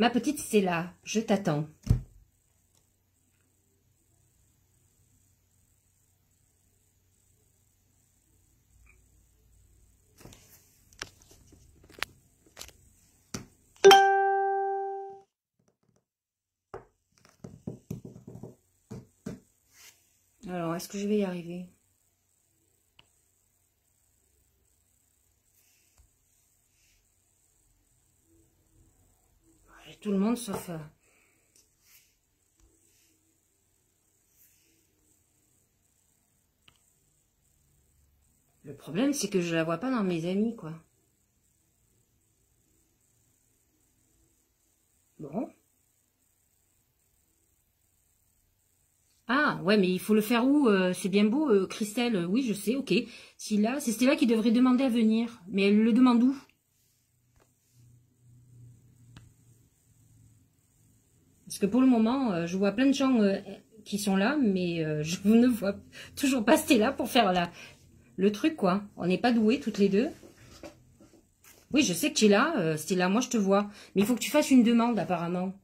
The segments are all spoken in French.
Ma petite Stella, je t'attends. Alors, est-ce que je vais y arriver? Tout le monde sauf... Euh, le problème, c'est que je la vois pas dans mes amis, quoi. Bon. Ah, ouais, mais il faut le faire où euh, C'est bien beau, euh, Christelle? Oui, je sais, ok. Si là, c'est Stella qui devrait demander à venir. Mais elle le demande où? Parce que pour le moment, je vois plein de gens qui sont là, mais je ne vois toujours pas Stella pour faire la, le truc, quoi. On n'est pas doués toutes les deux. Oui, je sais que tu es là, Stella, moi je te vois. Mais il faut que tu fasses une demande, apparemment.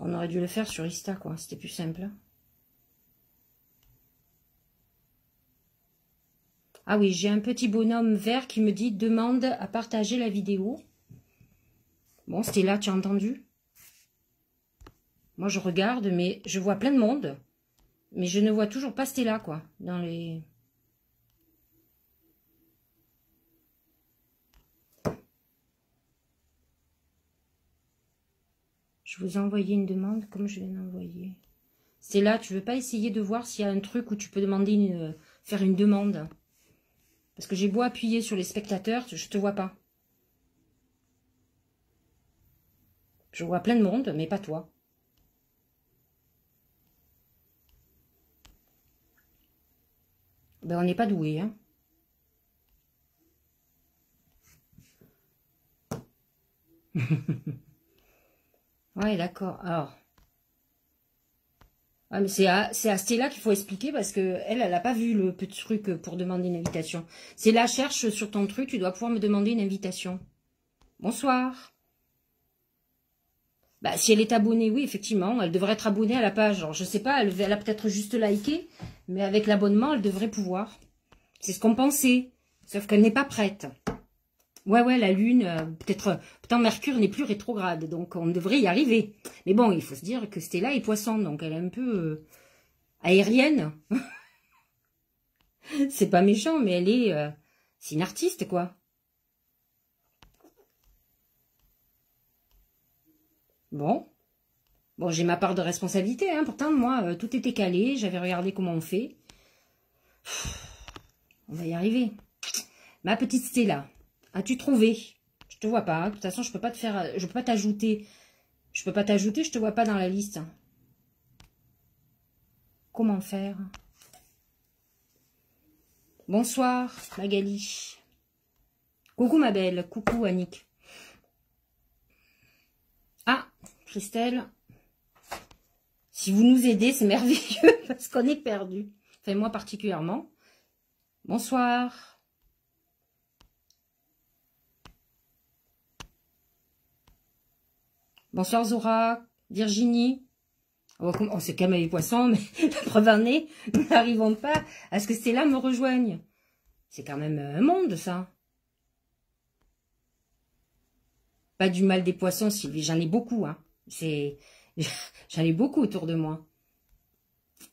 On aurait dû le faire sur Insta, quoi. C'était plus simple. Ah oui, j'ai un petit bonhomme vert qui me dit « Demande à partager la vidéo ». Bon, là, tu as entendu? Moi, je regarde, mais je vois plein de monde. Mais je ne vois toujours pas Stella, quoi, dans les... Je vous ai envoyé une demande, comme je viens d'envoyer. Là, tu veux pas essayer de voir s'il y a un truc où tu peux demander euh, faire une demande? Parce que j'ai beau appuyer sur les spectateurs, je te vois pas. Je vois plein de monde, mais pas toi. Ben, on n'est pas doué, hein. Ouais, d'accord. Alors. Ah, mais c'est à, à Stella qu'il faut expliquer parce que elle, elle n'a pas vu le petit truc pour demander une invitation. C'est là, cherche sur ton truc, tu dois pouvoir me demander une invitation. Bonsoir. Bah, si elle est abonnée, oui, effectivement, elle devrait être abonnée à la page. Alors, je sais pas, elle, a peut-être juste liké, mais avec l'abonnement, elle devrait pouvoir. C'est ce qu'on pensait, sauf qu'elle n'est pas prête. Ouais, ouais, la Lune, euh, peut-être, peut Mercure n'est plus rétrograde, donc on devrait y arriver. Mais bon, il faut se dire que Stella est poisson, donc elle est un peu euh, aérienne. c'est pas méchant, mais elle est... Euh, c'est une artiste, quoi. Bon. Bon, j'ai ma part de responsabilité, hein. Pourtant, moi, tout était calé, j'avais regardé comment on fait. On va y arriver. Ma petite Stella. As-tu trouvé? Je te vois pas. De toute façon, je peux pas te faire. Je peux pas t'ajouter. Je peux pas t'ajouter, je te vois pas dans la liste. Comment faire? Bonsoir, Magali. Coucou, ma belle. Coucou, Annick. Ah, Christelle. Si vous nous aidez, c'est merveilleux parce qu'on est perdu. Enfin, moi particulièrement. Bonsoir. Bonsoir Zora, Virginie. On, oh, quand même les poissons, mais la preuve en est, nous n'arrivons pas à ce que là me rejoignent. C'est quand même un monde, ça. Pas du mal des poissons, Sylvie, j'en ai beaucoup. Hein. C'est, J'en ai beaucoup autour de moi.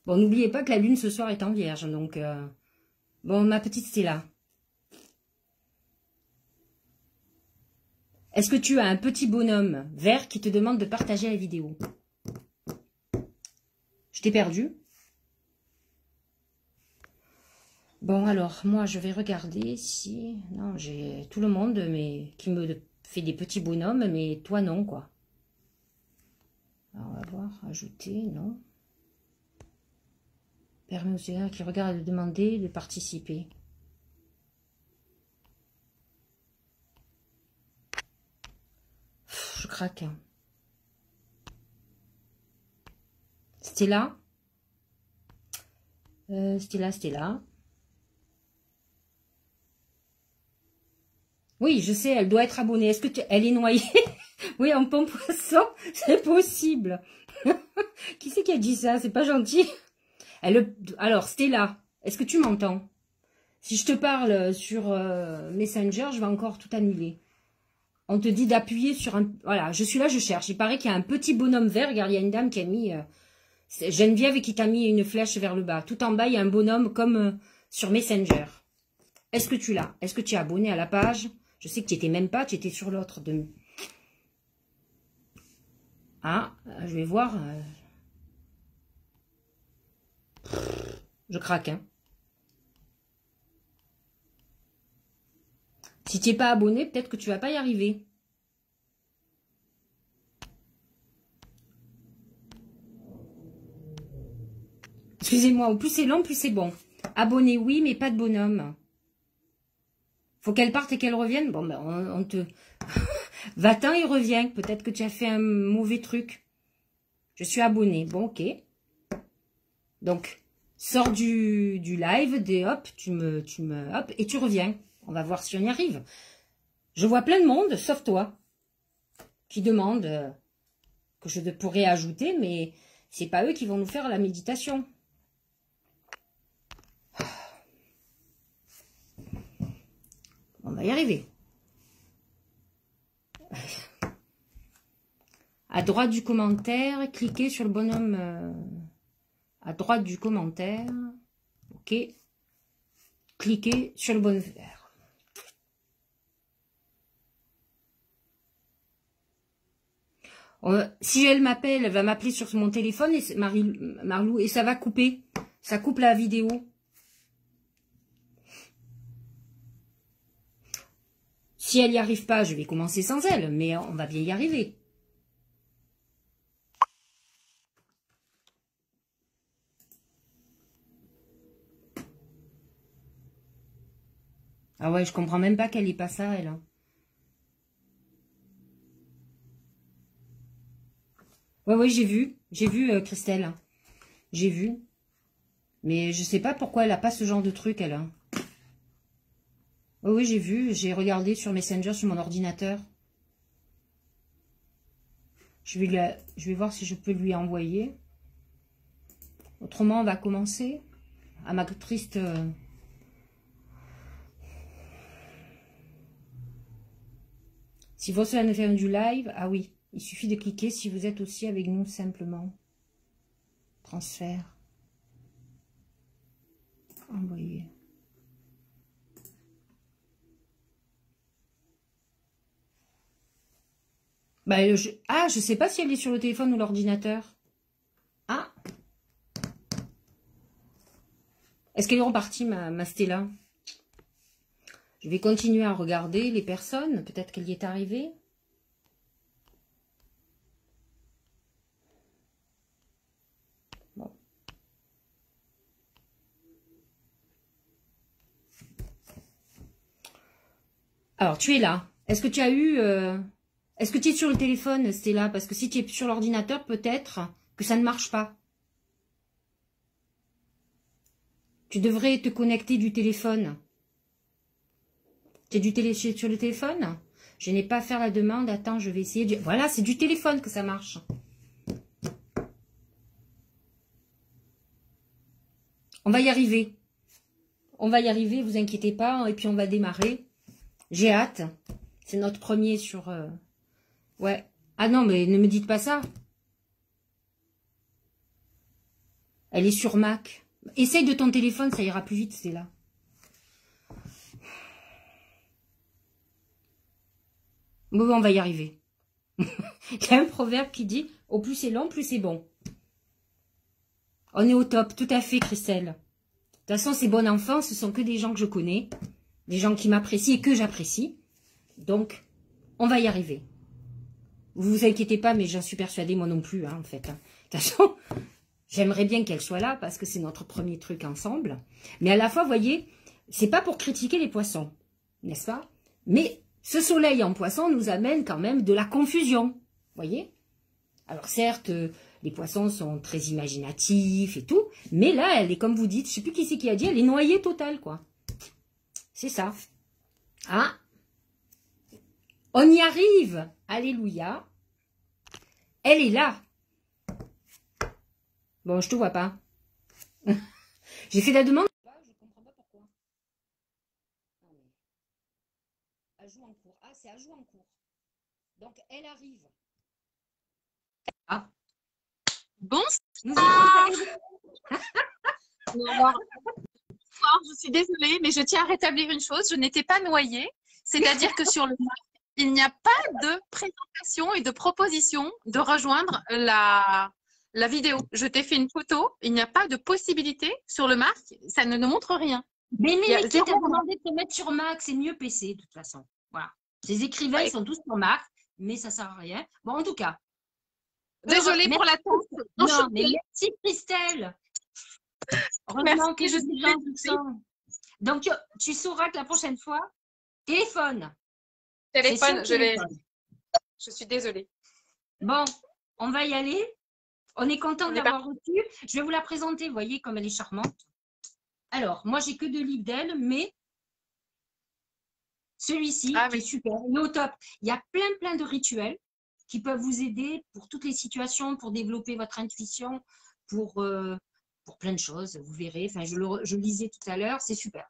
Bon, n'oubliez pas que la lune ce soir est en vierge, donc... Euh, bon, ma petite Stella, Est-ce que tu as un petit bonhomme vert qui te demande de partager la vidéo? Je t'ai perdu. Bon, alors, moi, je vais regarder si... Non, j'ai tout le monde mais qui me fait des petits bonhommes, mais toi, non, quoi. On va voir. Ajouter, non. Permet aux qui regardent de demander de participer. je craque. Stella. Stella, Stella. Oui, je sais, elle doit être abonnée. Est-ce que elle est noyée Oui, en pompe poisson, c'est possible. qui c'est qui a dit ça? C'est pas gentil. Elle... Alors, Stella, est-ce que tu m'entends? Si je te parle sur euh, Messenger, je vais encore tout annuler. On te dit d'appuyer sur un... Voilà, je suis là, je cherche. Il paraît qu'il y a un petit bonhomme vert. Regarde, il y a une dame qui a mis... Euh... Geneviève qui t'a mis une flèche vers le bas. Tout en bas, il y a un bonhomme comme euh, sur Messenger. Est-ce que tu l'as? Est-ce que tu es abonné à la page? Je sais que tu n'étais même pas, tu étais sur l'autre. De... Ah, euh, je vais voir. Euh. Je craque, hein. Si tu n'es pas abonné, peut-être que tu vas pas y arriver. Excusez-moi, plus c'est long, plus c'est bon. Abonné, oui, mais pas de bonhomme. Faut qu'elle parte et qu'elle revienne. Bon, ben, on, te... Va-t'en et reviens. Peut-être que tu as fait un mauvais truc. Je suis abonné. Bon, ok. Donc, sors du, du live, des hop, tu me, tu me, hop, et tu reviens. On va voir si on y arrive. Je vois plein de monde, sauf toi, qui demande euh, que je pourrais ajouter, mais c'est pas eux qui vont nous faire la méditation. On va y arriver. À droite du commentaire, cliquez sur le bonhomme euh, à droite du commentaire. OK. Cliquez sur le bonhomme vert. si elle m'appelle, elle va m'appeler sur mon téléphone, et Marie, Marlou, et ça va couper. Ça coupe la vidéo. Si elle n'y arrive pas, je vais commencer sans elle, mais on va bien y arriver. Ah ouais, je comprends même pas qu'elle ait pas ça, elle. Hein. Ouais, ouais, j'ai vu. J'ai vu, euh, Christelle. J'ai vu. Mais je sais pas pourquoi elle a pas ce genre de truc, elle. Oui, j'ai vu, j'ai regardé sur Messenger, sur mon ordinateur. Je vais, je vais voir si je peux lui envoyer. Autrement, on va commencer. À ma triste... Euh, si vous souhaitez faire du live, ah oui, il suffit de cliquer si vous êtes aussi avec nous simplement. Transfert. Envoyer. Bah, je... Ah, je sais pas si elle est sur le téléphone ou l'ordinateur. Ah Est-ce qu'elle est repartie, ma, ma Stella? Je vais continuer à regarder les personnes. Peut-être qu'elle y est arrivée. Bon. Alors, tu es là. Est-ce que tu as eu... Euh, est-ce que tu es sur le téléphone, Stella? Parce que si tu es sur l'ordinateur, peut-être que ça ne marche pas. Tu devrais te connecter du téléphone. Tu es du télé sur le téléphone? Je n'ai pas à faire la demande. Attends, je vais essayer. Voilà, c'est du téléphone que ça marche. On va y arriver. On va y arriver, vous inquiétez pas. Et puis on va démarrer. J'ai hâte. C'est notre premier sur... Euh, Ouais. Ah non, mais ne me dites pas ça. Elle est sur Mac. Essaye de ton téléphone, ça ira plus vite, c'est là. Bon, on va y arriver. Il y a un proverbe qui dit « Au plus c'est long, plus c'est bon ». On est au top, tout à fait, Christelle. De toute façon, ces bons enfants, ce sont que des gens que je connais, des gens qui m'apprécient et que j'apprécie. Donc, on va y arriver. Vous vous inquiétez pas, mais j'en suis persuadée, moi non plus, hein, en fait. Hein. De toute façon, j'aimerais bien qu'elle soit là, parce que c'est notre premier truc ensemble. Mais à la fois, vous voyez, c'est pas pour critiquer les poissons, n'est-ce pas? Mais ce soleil en poisson nous amène quand même de la confusion, voyez? Alors certes, les poissons sont très imaginatifs et tout, mais là, elle est, comme vous dites, je sais plus qui c'est qui a dit, elle est noyée totale, quoi. C'est ça. Ah On y arrive. Alléluia. Elle est là. Bon, je te vois pas. J'ai fait la demande. Je comprends pas pourquoi. Ajout en cours. Ah, c'est ajout en cours. Donc, elle arrive. Ah. Bon. je suis désolée, mais je tiens à rétablir une chose. Je n'étais pas noyée. C'est-à-dire que sur le il n'y a pas de présentation et de proposition de rejoindre la, la vidéo. Je t'ai fait une photo. Il n'y a pas de possibilité sur le Mac. Ça ne nous montre rien. Mais, mais qui t'a demandé de te mettre sur Mac C'est mieux PC, de toute façon. Voilà. Ces écrivains, ils sont tous sur Mac, mais ça ne sert à rien. Bon, en tout cas. Désolée pour la tente. Non, mais merci Christelle. Heureusement que je suis gentil. Donc, tu sauras que la prochaine fois, téléphone. Téléphone, je vais. Je suis désolée. Bon, on va y aller. On est content d'avoir reçu. Je vais vous la présenter. Vous voyez comme elle est charmante. Alors, moi, j'ai que deux livres d'elle, mais celui-ci, ah, est super, il est au top. Il y a plein, plein de rituels qui peuvent vous aider pour toutes les situations, pour développer votre intuition, pour, euh, pour plein de choses. Vous verrez. Enfin, je le, je lisais tout à l'heure. C'est super.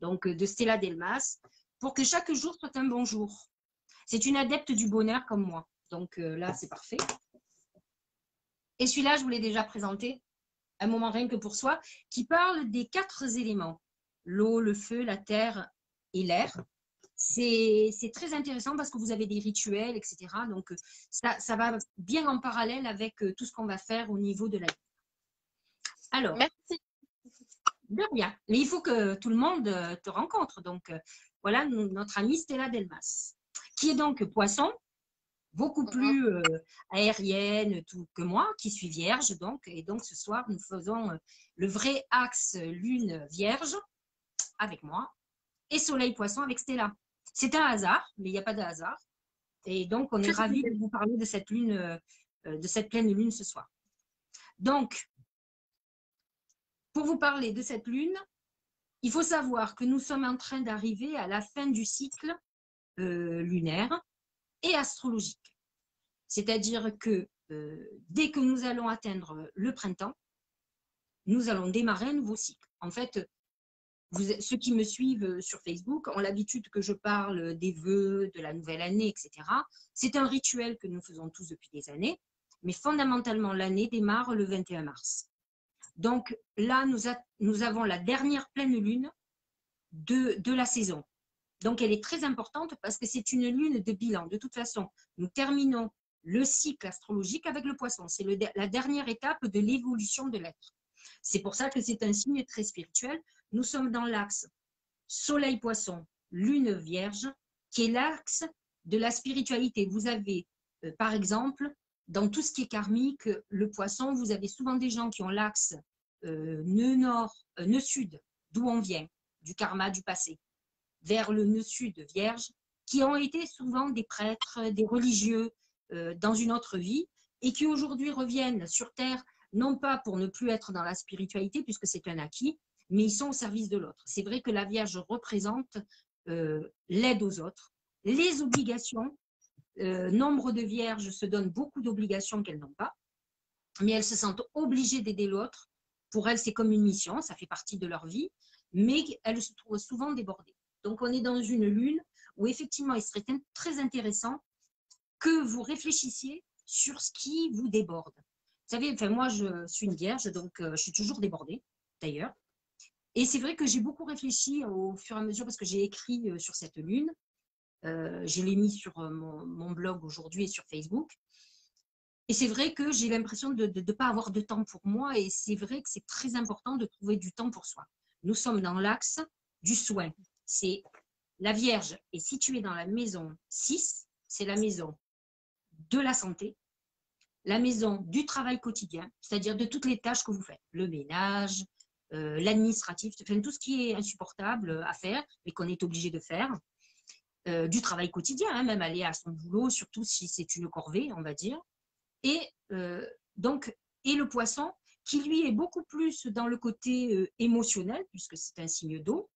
Donc, de Stella Delmas, pour que chaque jour soit un bon jour. C'est une adepte du bonheur comme moi. Donc euh, là, c'est parfait. Et celui-là, je vous l'ai déjà présenté, un moment rien que pour soi, qui parle des quatre éléments. L'eau, le feu, la terre et l'air. C'est très intéressant parce que vous avez des rituels, etc. Donc, euh, ça, ça va bien en parallèle avec euh, tout ce qu'on va faire au niveau de la vie. Alors, Merci. de rien. Mais il faut que tout le monde te rencontre. Donc, voilà notre amie Stella Delmas, qui est donc poisson, beaucoup mhm. plus euh, aérienne tout que moi, qui suis vierge donc. Et donc ce soir, nous faisons euh, le vrai axe lune vierge avec moi et soleil poisson avec Stella. C'est un hasard, mais il n'y a pas de hasard. Et donc on est ravis de vous parler de cette lune, euh, de cette pleine lune ce soir. Donc, pour vous parler de cette lune, il faut savoir que nous sommes en train d'arriver à la fin du cycle lunaire et astrologique. C'est-à-dire que euh, dès que nous allons atteindre le printemps, nous allons démarrer un nouveau cycle. En fait, ceux qui me suivent sur Facebook ont l'habitude que je parle des vœux, de la nouvelle année, etc. C'est un rituel que nous faisons tous depuis des années, mais fondamentalement, l'année démarre le 21 mars. Donc là, nous, avons la dernière pleine lune de, la saison. Donc, elle est très importante parce que c'est une lune de bilan. De toute façon, nous terminons le cycle astrologique avec le poisson. C'est la dernière étape de l'évolution de l'être. C'est pour ça que c'est un signe très spirituel. Nous sommes dans l'axe Soleil-Poisson, Lune Vierge, qui est l'axe de la spiritualité. Vous avez, euh, par exemple, dans tout ce qui est karmique, le poisson, vous avez souvent des gens qui ont l'axe nœud nord, euh, nœud sud, d'où on vient, du karma du passé vers le nœud sud vierge, qui ont été souvent des prêtres, des religieux euh, dans une autre vie, et qui aujourd'hui reviennent sur Terre, non pas pour ne plus être dans la spiritualité, puisque c'est un acquis, mais ils sont au service de l'autre. C'est vrai que la Vierge représente euh, l'aide aux autres, les obligations. Euh, nombre de vierges se donnent beaucoup d'obligations qu'elles n'ont pas, mais elles se sentent obligées d'aider l'autre. Pour elles, c'est comme une mission, ça fait partie de leur vie, mais elles se trouvent souvent débordées. Donc, on est dans une lune où effectivement, il serait très intéressant que vous réfléchissiez sur ce qui vous déborde. Vous savez, enfin, moi, je suis une vierge, donc euh, je suis toujours débordée, d'ailleurs. Et c'est vrai que j'ai beaucoup réfléchi au fur et à mesure parce que j'ai écrit euh, sur cette lune. Euh, je l'ai mis sur mon, blog aujourd'hui et sur Facebook. Et c'est vrai que j'ai l'impression de ne pas avoir de temps pour moi. Et c'est vrai que c'est très important de trouver du temps pour soi. Nous sommes dans l'axe du soin c'est la Vierge est située dans la maison 6, c'est la maison de la santé, la maison du travail quotidien, c'est-à-dire de toutes les tâches que vous faites, le ménage, euh, l'administratif, tout ce qui est insupportable à faire, mais qu'on est obligé de faire, euh, du travail quotidien, hein, même aller à son boulot, surtout si c'est une corvée, on va dire. Et euh, donc, et le poisson, qui lui est beaucoup plus dans le côté émotionnel, puisque c'est un signe d'eau,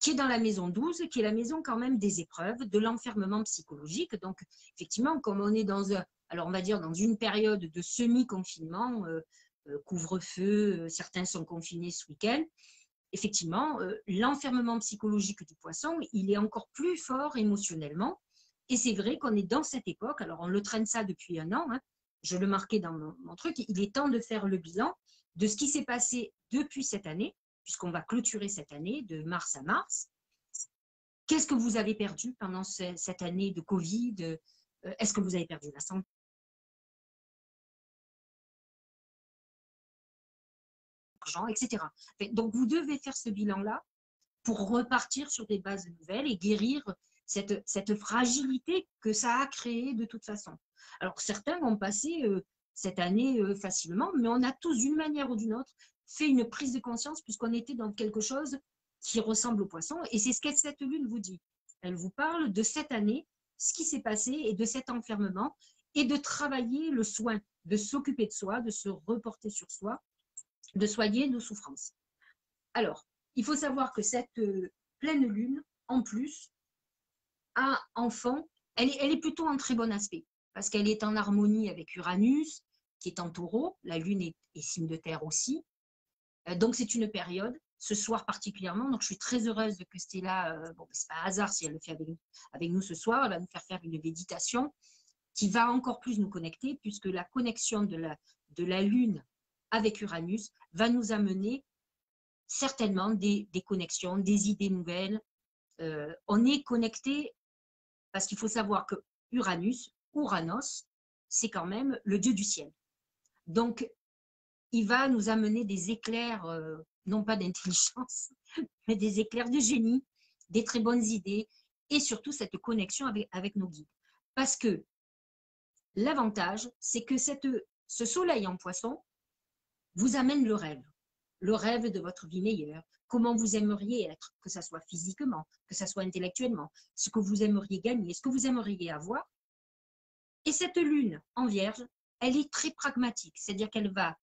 qui est dans la maison 12, qui est la maison quand même des épreuves, de l'enfermement psychologique. Donc, effectivement, comme on est dans, un, alors on va dire dans une période de semi-confinement, euh, euh, couvre-feu, certains sont confinés ce week-end, effectivement, l'enfermement psychologique du poisson, il est encore plus fort émotionnellement. Et c'est vrai qu'on est dans cette époque, alors on le traîne ça depuis un an, hein, je le marquais dans mon, truc, il est temps de faire le bilan de ce qui s'est passé depuis cette année, puisqu'on va clôturer cette année de mars à mars. Qu'est-ce que vous avez perdu pendant cette année de Covid euh, Est-ce que vous avez perdu la santé? Etc. Donc, vous devez faire ce bilan-là pour repartir sur des bases nouvelles et guérir cette, cette fragilité que ça a créée de toute façon. Alors certains vont passer euh, cette année euh, facilement, mais on a tous d'une manière ou d'une autre fait une prise de conscience puisqu'on était dans quelque chose qui ressemble au poisson. Et c'est ce que cette lune vous dit. Elle vous parle de cette année, ce qui s'est passé et de cet enfermement et de travailler le soin, de s'occuper de soi, de se reporter sur soi, de soigner nos souffrances. Alors, il faut savoir que cette euh, pleine lune, en plus, a enfant, elle est, elle est plutôt en très bon aspect parce qu'elle est en harmonie avec Uranus, qui est en taureau. La Lune est, signe de terre aussi. Euh, donc, c'est une période, ce soir particulièrement. Donc, je suis très heureuse que Stella, euh, bon, c'est pas hasard si elle le fait avec, nous ce soir, elle va nous faire faire une méditation qui va encore plus nous connecter, puisque la connexion de la, Lune avec Uranus va nous amener certainement des, des connexions, des idées nouvelles. Euh, on est connecté parce qu'il faut savoir que Uranus, Ouranos, c'est quand même le dieu du ciel. Donc, il va nous amener des éclairs, euh, non pas d'intelligence, mais des éclairs de génie, des très bonnes idées et surtout cette connexion avec, nos guides. Parce que l'avantage, c'est que cette, ce soleil en poisson vous amène le rêve, le rêve de votre vie meilleure, comment vous aimeriez être, que ce soit physiquement, que ce soit intellectuellement, ce que vous aimeriez gagner, ce que vous aimeriez avoir, et cette lune en vierge, elle est très pragmatique, c'est-à-dire qu'elle va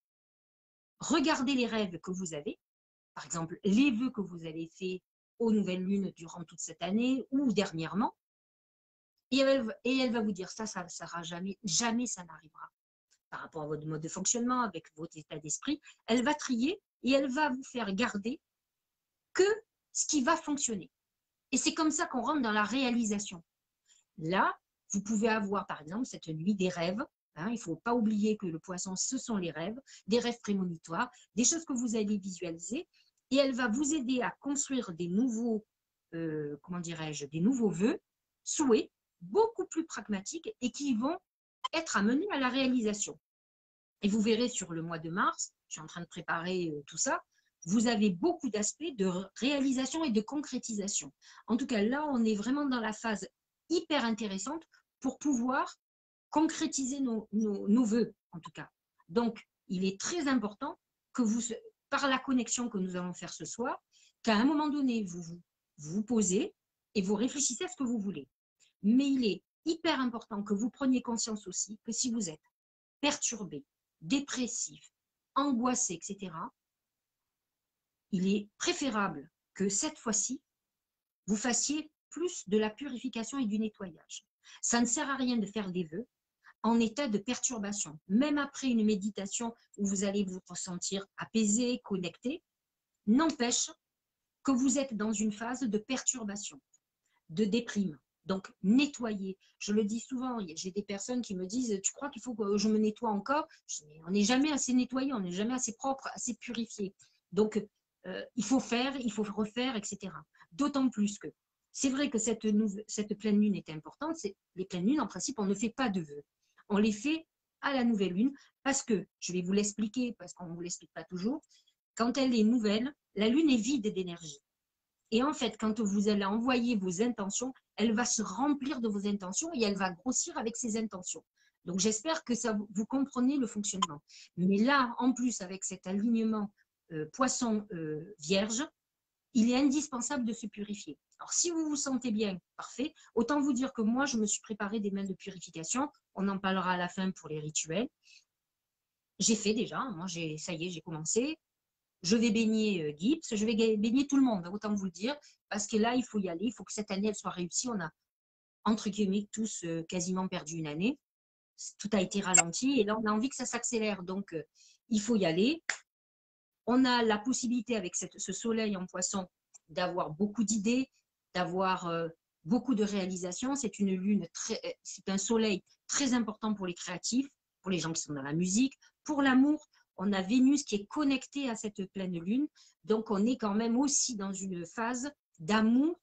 regarder les rêves que vous avez, par exemple les vœux que vous avez faits aux nouvelles lunes durant toute cette année ou dernièrement, et elle, va vous dire ça, ça ne sera jamais, jamais ça n'arrivera. Par rapport à votre mode de fonctionnement, avec votre état d'esprit, elle va trier et elle va vous faire garder que ce qui va fonctionner. Et c'est comme ça qu'on rentre dans la réalisation. Là, vous pouvez avoir, par exemple, cette nuit des rêves. Hein, il ne faut pas oublier que le poisson, ce sont les rêves, des rêves prémonitoires, des choses que vous allez visualiser. Et elle va vous aider à construire des nouveaux, euh, comment dirais-je, des nouveaux vœux, souhaits, beaucoup plus pragmatiques et qui vont être amenés à la réalisation. Et vous verrez sur le mois de mars, je suis en train de préparer euh, tout ça, vous avez beaucoup d'aspects de réalisation et de concrétisation. En tout cas, là, on est vraiment dans la phase hyper intéressante pour pouvoir concrétiser nos, nos, voeux, en tout cas. Donc, il est très important que vous, par la connexion que nous allons faire ce soir, qu'à un moment donné, vous, vous vous posez et vous réfléchissez à ce que vous voulez. Mais il est hyper important que vous preniez conscience aussi que si vous êtes perturbé, dépressif, angoissé, etc., il est préférable que cette fois-ci, vous fassiez plus de la purification et du nettoyage. Ça ne sert à rien de faire des vœux en état de perturbation. Même après une méditation où vous allez vous ressentir apaisé, connecté, n'empêche que vous êtes dans une phase de perturbation, de déprime. Donc, nettoyer. Je le dis souvent, j'ai des personnes qui me disent, tu crois qu'il faut que je me nettoie encore? On n'est jamais assez nettoyé, on n'est jamais assez propre, assez purifié. Donc, euh, il faut faire, il faut refaire, etc. D'autant plus que c'est vrai que cette, pleine lune est importante. Les pleines lunes, en principe, on ne fait pas de vœux. On les fait à la nouvelle lune parce que, je vais vous l'expliquer, parce qu'on ne vous l'explique pas toujours, quand elle est nouvelle, la lune est vide d'énergie. Et en fait, quand vous allez envoyer vos intentions, elle va se remplir de vos intentions et elle va grossir avec ses intentions. Donc j'espère que ça, vous comprenez le fonctionnement. Mais là, en plus, avec cet alignement euh, poisson-vierge, euh, il est indispensable de se purifier. Alors, si vous vous sentez bien, parfait. Autant vous dire que moi, je me suis préparé des mains de purification. On en parlera à la fin pour les rituels. J'ai fait déjà. Moi, j'ai, ça y est, j'ai commencé. je vais baigner euh, Gibbs, je vais baigner tout le monde, autant vous le dire, parce que là, il faut y aller, il faut que cette année, elle soit réussie. On a, entre guillemets, tous euh, quasiment perdu une année. Tout a été ralenti et là, on a envie que ça s'accélère. Donc, euh, il faut y aller. On a la possibilité, avec ce soleil en poisson, d'avoir beaucoup d'idées, d'avoir beaucoup de réalisations. C'est une lune, très, c'est un soleil très important pour les créatifs, pour les gens qui sont dans la musique, pour l'amour, on a Vénus qui est connectée à cette pleine lune. Donc, on est quand même aussi dans une phase d'amour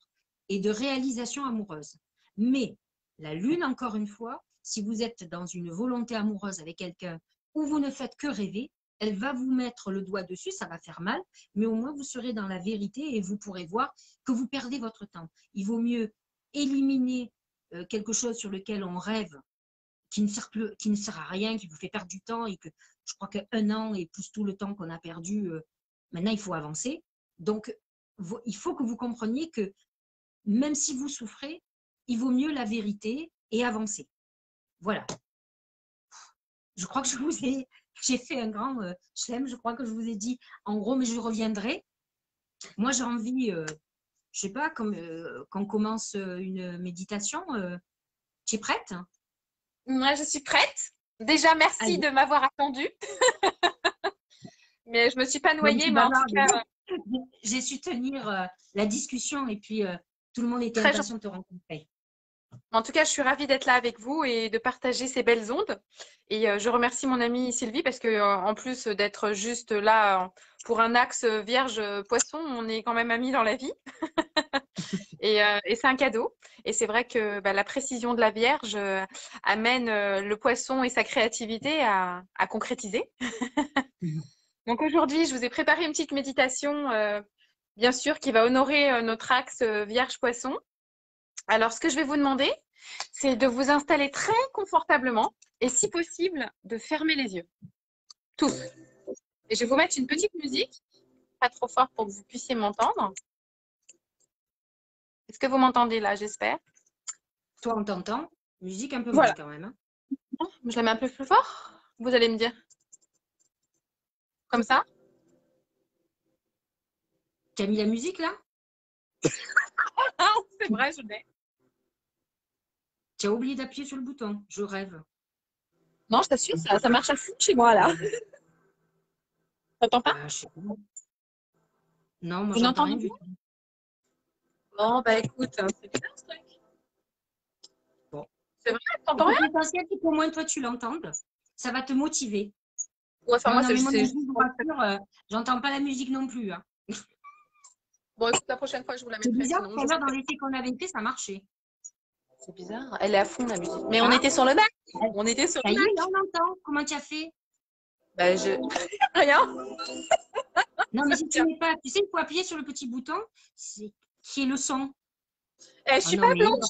et de réalisation amoureuse. Mais la lune, encore une fois, si vous êtes dans une volonté amoureuse avec quelqu'un où vous ne faites que rêver, elle va vous mettre le doigt dessus, ça va faire mal, mais au moins vous serez dans la vérité et vous pourrez voir que vous perdez votre temps. Il vaut mieux éliminer euh, quelque chose sur lequel on rêve qui ne sert plus, qui ne sert à rien, qui vous fait perdre du temps et que je crois qu'un an et plus tout le temps qu'on a perdu, euh, maintenant il faut avancer. Donc, il faut que vous compreniez que même si vous souffrez, il vaut mieux la vérité et avancer. Voilà. Je crois que je vous ai, j'ai fait un grand euh, je crois que je vous ai dit en gros, mais je reviendrai. Moi, j'ai envie, euh, je sais pas, comme euh, quand on commence une méditation, tu es prête? Moi, je suis prête. Déjà, merci de m'avoir attendu. mais je ne me suis pas noyée, mais en tout cas. J'ai su tenir euh, la discussion et puis euh, tout le monde était impatient de te rencontrer. En tout cas, je suis ravie d'être là avec vous et de partager ces belles ondes. Et euh, je remercie mon amie Sylvie parce que en plus d'être juste là pour un axe vierge poisson, on est quand même amis dans la vie. Euh, et, c'est un cadeau. Et c'est vrai que bah, la précision de la Vierge euh, amène euh, le poisson et sa créativité à, concrétiser. Donc aujourd'hui, je vous ai préparé une petite méditation, bien sûr, qui va honorer notre axe Vierge-Poisson. Alors, ce que je vais vous demander, c'est de vous installer très confortablement et, si possible, de fermer les yeux. Tous. Et je vais vous mettre une petite musique, pas trop fort pour que vous puissiez m'entendre. Est-ce que vous m'entendez là, j'espère? Toi, on t'entend. Musique un peu voilà. quand même. Hein. je la mets un peu plus fort Vous allez me dire. Comme ça? Tu as mis la musique là? C'est vrai, je l'ai. Tu as oublié d'appuyer sur le bouton. Je rêve. Non, je t'assure, ça, ça marche à fond chez moi là. T'entends pas? Ah, Non, moi j'entends rien du tout. Bon, bah écoute, hein, c'est bien ce truc. Bon. C'est vrai, t'entends rien? L'essentiel, c'est qu'au moins toi, tu l'entendes. Ça va te motiver. Ouais, enfin, moi, c'est juste. Euh, j'entends pas la musique non plus. Hein. Bon, écoute, la prochaine fois, je vous la mettrai. C'est bizarre, sinon, je... dans l'été qu'on avait fait, ça marchait. C'est bizarre. Elle est à fond, la musique. Mais on ah. était sur le bac. On était sur le bac. on entend. Comment tu as fait? Bah, je... Rien. non, mais si tu n'es pas... Tu sais, il faut appuyer sur le petit bouton. C'est qui est le son. Eh, je ne suis ah pas blonde,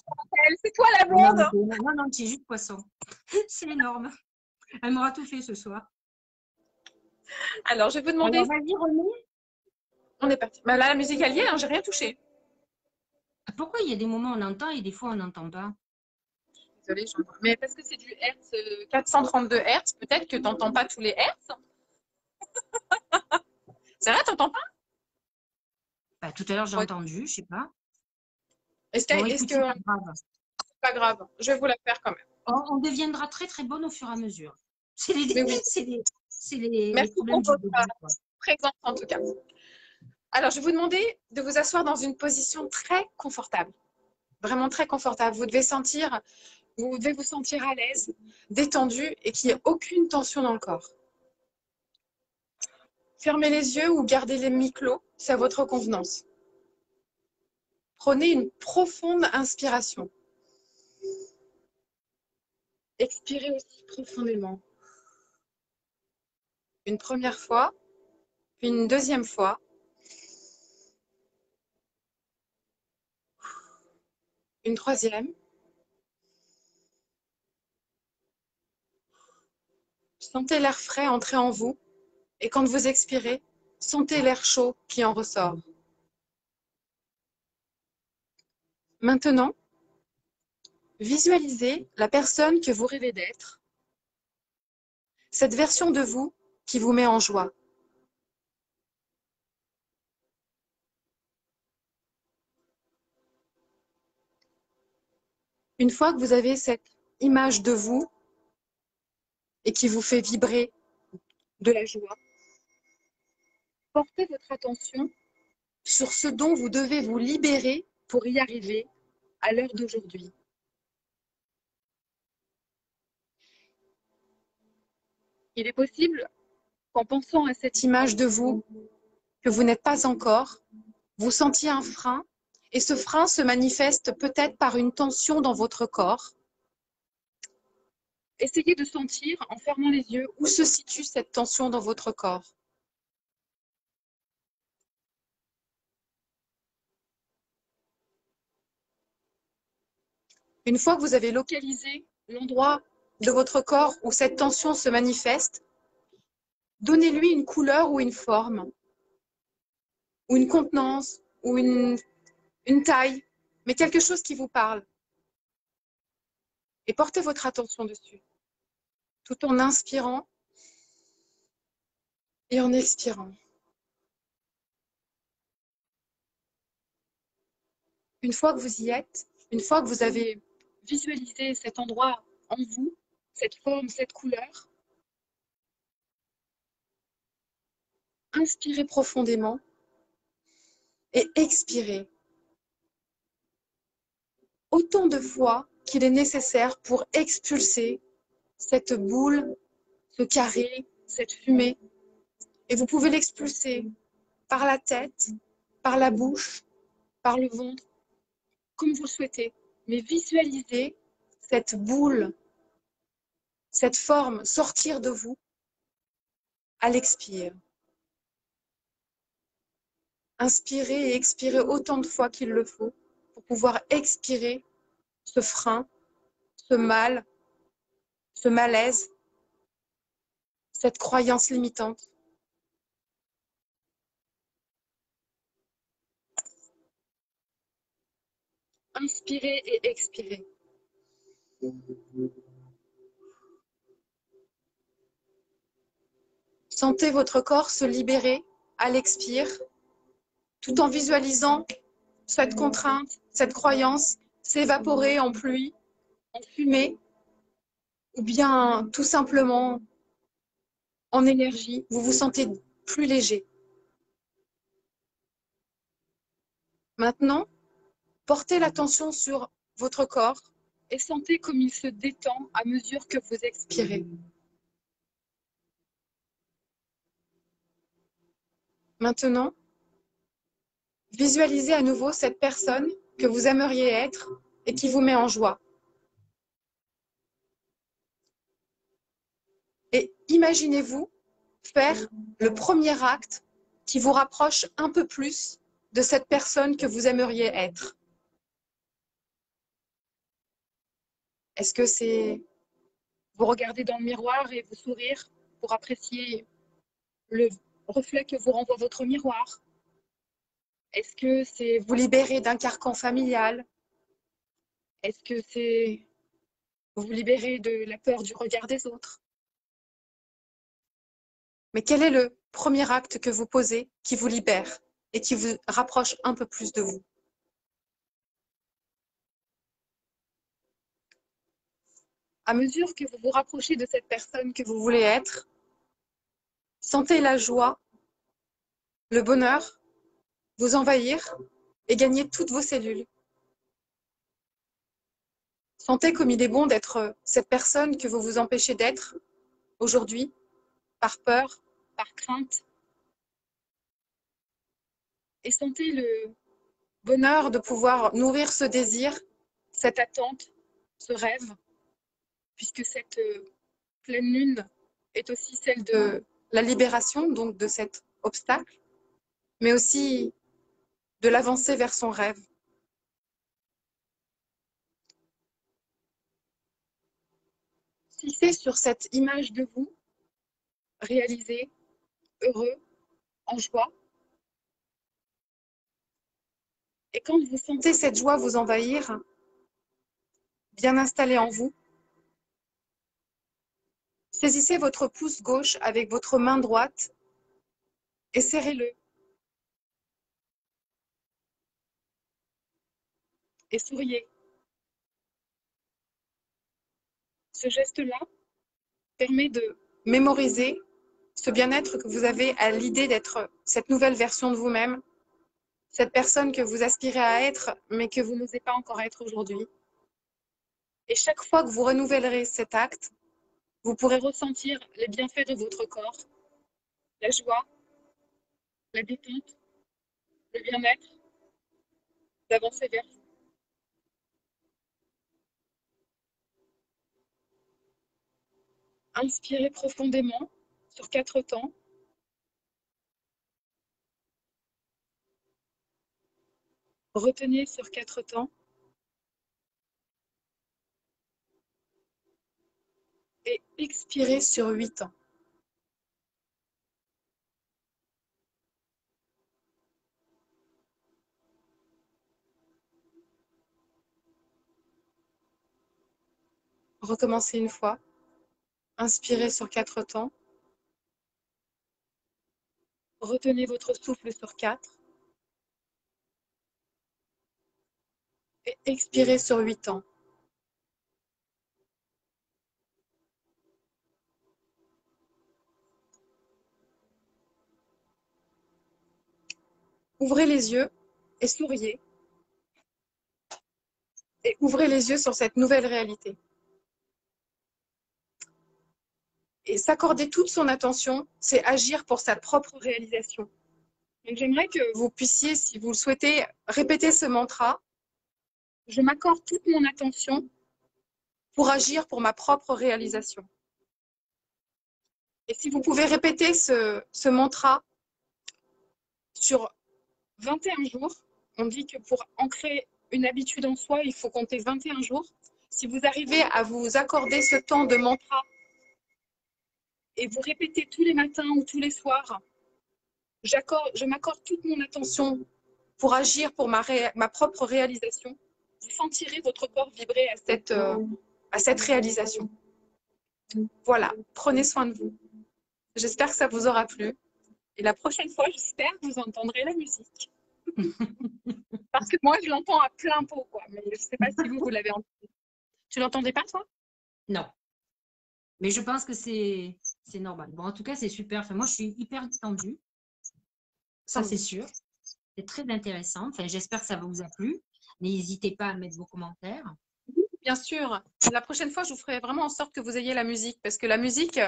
c'est toi la blonde. Non, non, tu es juste poisson. c'est énorme. Elle m'aura tout fait ce soir. Alors, je vais vous demander. On est parti. Bah, là, la musique alliée, hein, j'ai rien touché. Pourquoi il y a des moments où on entend et des fois on n'entend pas? Désolée, mais parce que c'est du Hertz 432 euh, Hertz, peut-être que tu n'entends pas tous les Hertz. c'est vrai, tu n'entends pas? Bah, tout à l'heure, j'ai entendu, je sais pas. Est-ce que. c'est pas, grave. pas grave, je vais vous la faire quand même. On, deviendra très très bonne au fur et à mesure. C'est les, oui. c'est les, Merci pour votre présence en tout cas. Alors, je vais vous demander de vous asseoir dans une position très confortable. Vraiment très confortable. Vous devez vous vous sentir à l'aise, détendu et qu'il n'y ait aucune tension dans le corps. Fermez les yeux ou gardez les mi-clos, c'est à votre convenance. Prenez une profonde inspiration. Expirez aussi profondément. Une première fois, puis une deuxième fois. Une troisième. Sentez l'air frais entrer en vous et quand vous expirez, sentez l'air chaud qui en ressort. Maintenant, visualisez la personne que vous rêvez d'être, cette version de vous qui vous met en joie. Une fois que vous avez cette image de vous et qui vous fait vibrer de la joie, portez votre attention sur ce dont vous devez vous libérer pour y arriver à l'heure d'aujourd'hui. Il est possible qu'en pensant à cette image de vous que vous n'êtes pas encore, vous sentiez un frein et ce frein se manifeste peut-être par une tension dans votre corps. Essayez de sentir, en fermant les yeux, où se situe cette tension dans votre corps? Une fois que vous avez localisé l'endroit de votre corps où cette tension se manifeste, donnez-lui une couleur ou une forme, ou une contenance, ou une, une taille, mais quelque chose qui vous parle. Et portez votre attention dessus, tout en inspirant et en expirant. Une fois que vous y êtes, une fois que vous avez visualisé cet endroit en vous, cette forme, cette couleur, inspirez profondément et expirez autant de fois qu'il est nécessaire pour expulser cette boule, ce carré, cette fumée. Et vous pouvez l'expulser par la tête, par la bouche, par le ventre, comme vous le souhaitez. Mais visualisez cette boule, cette forme sortir de vous à l'expire. Inspirez et expirez autant de fois qu'il le faut pouvoir expirer ce frein, ce mal, ce malaise, cette croyance limitante. Inspirez et expirez. Sentez votre corps se libérer à l'expire, tout en visualisant cette contrainte, cette croyance s'évaporer en pluie, en fumée, ou bien tout simplement en énergie. Vous vous sentez plus léger. Maintenant, portez l'attention sur votre corps et sentez comme il se détend à mesure que vous expirez. Maintenant, visualisez à nouveau cette personne que vous aimeriez être et qui vous met en joie. Et imaginez-vous faire le premier acte qui vous rapproche un peu plus de cette personne que vous aimeriez être. Est-ce que c'est vous regarder dans le miroir et vous sourire pour apprécier le reflet que vous renvoie votre miroir? Est-ce que c'est vous libérer d'un carcan familial. Est-ce que c'est vous libérer de la peur du regard des autres? Mais quel est le premier acte que vous posez qui vous libère et qui vous rapproche un peu plus de vous? À mesure que vous vous rapprochez de cette personne que vous voulez être, sentez la joie, le bonheur vous envahir et gagner toutes vos cellules. Sentez comme il est bon d'être cette personne que vous vous empêchez d'être aujourd'hui, par peur, par crainte. Et sentez le bonheur de pouvoir nourrir ce désir, cette attente, ce rêve puisque cette euh, pleine lune est aussi celle de la libération, donc de cet obstacle, mais aussi de l'avancée vers son rêve. c'est sur cette image de vous, réalisée, heureux, en joie. Et quand vous sentez cette joie vous envahir, bien installée en vous, Saisissez votre pouce gauche avec votre main droite et serrez-le. Et souriez. Ce geste-là permet de mémoriser ce bien-être que vous avez à l'idée d'être cette nouvelle version de vous-même, cette personne que vous aspirez à être, mais que vous n'osez pas encore être aujourd'hui. Et chaque fois que vous renouvellerez cet acte, vous pourrez ressentir les bienfaits de votre corps, la joie, la détente, le bien-être, d'avancer vers vous. Inspirez profondément sur quatre temps. Retenez sur quatre temps. Et expirez sur huit ans. Recommencez une fois. Inspirez sur quatre temps. Retenez votre souffle sur quatre. Et expirez sur huit temps. Ouvrez les yeux et souriez. Et ouvrez les yeux sur cette nouvelle réalité. Et s'accorder toute son attention, c'est agir pour sa propre réalisation. Donc j'aimerais que vous puissiez, si vous le souhaitez, répéter ce mantra. Je m'accorde toute mon attention pour agir pour ma propre réalisation. Et si vous pouvez répéter ce, ce mantra sur 21 jours, on dit que pour ancrer une habitude en soi, il faut compter 21 jours. Si vous arrivez à vous accorder ce temps de mantra et vous répétez tous les matins ou tous les soirs, je m'accorde toute mon attention pour agir pour ma, ma, propre réalisation, vous sentirez votre corps vibrer à cette, euh, à cette réalisation. Voilà, prenez soin de vous. J'espère que ça vous aura plu. Et la prochaine fois, j'espère que vous entendrez la musique. Parce que moi, je l'entends à plein pot, quoi. Mais je ne sais pas si vous, vous l'avez entendu. Tu l'entendais pas, toi? Non. Mais je pense que c'est normal. Bon, en tout cas, c'est super. Enfin, moi, je suis hyper détendue. Ça, c'est sûr. C'est très intéressant. Enfin, j'espère que ça vous a plu. N'hésitez pas à mettre vos commentaires. Bien sûr. La prochaine fois, je vous ferai vraiment en sorte que vous ayez la musique. Parce que la musique,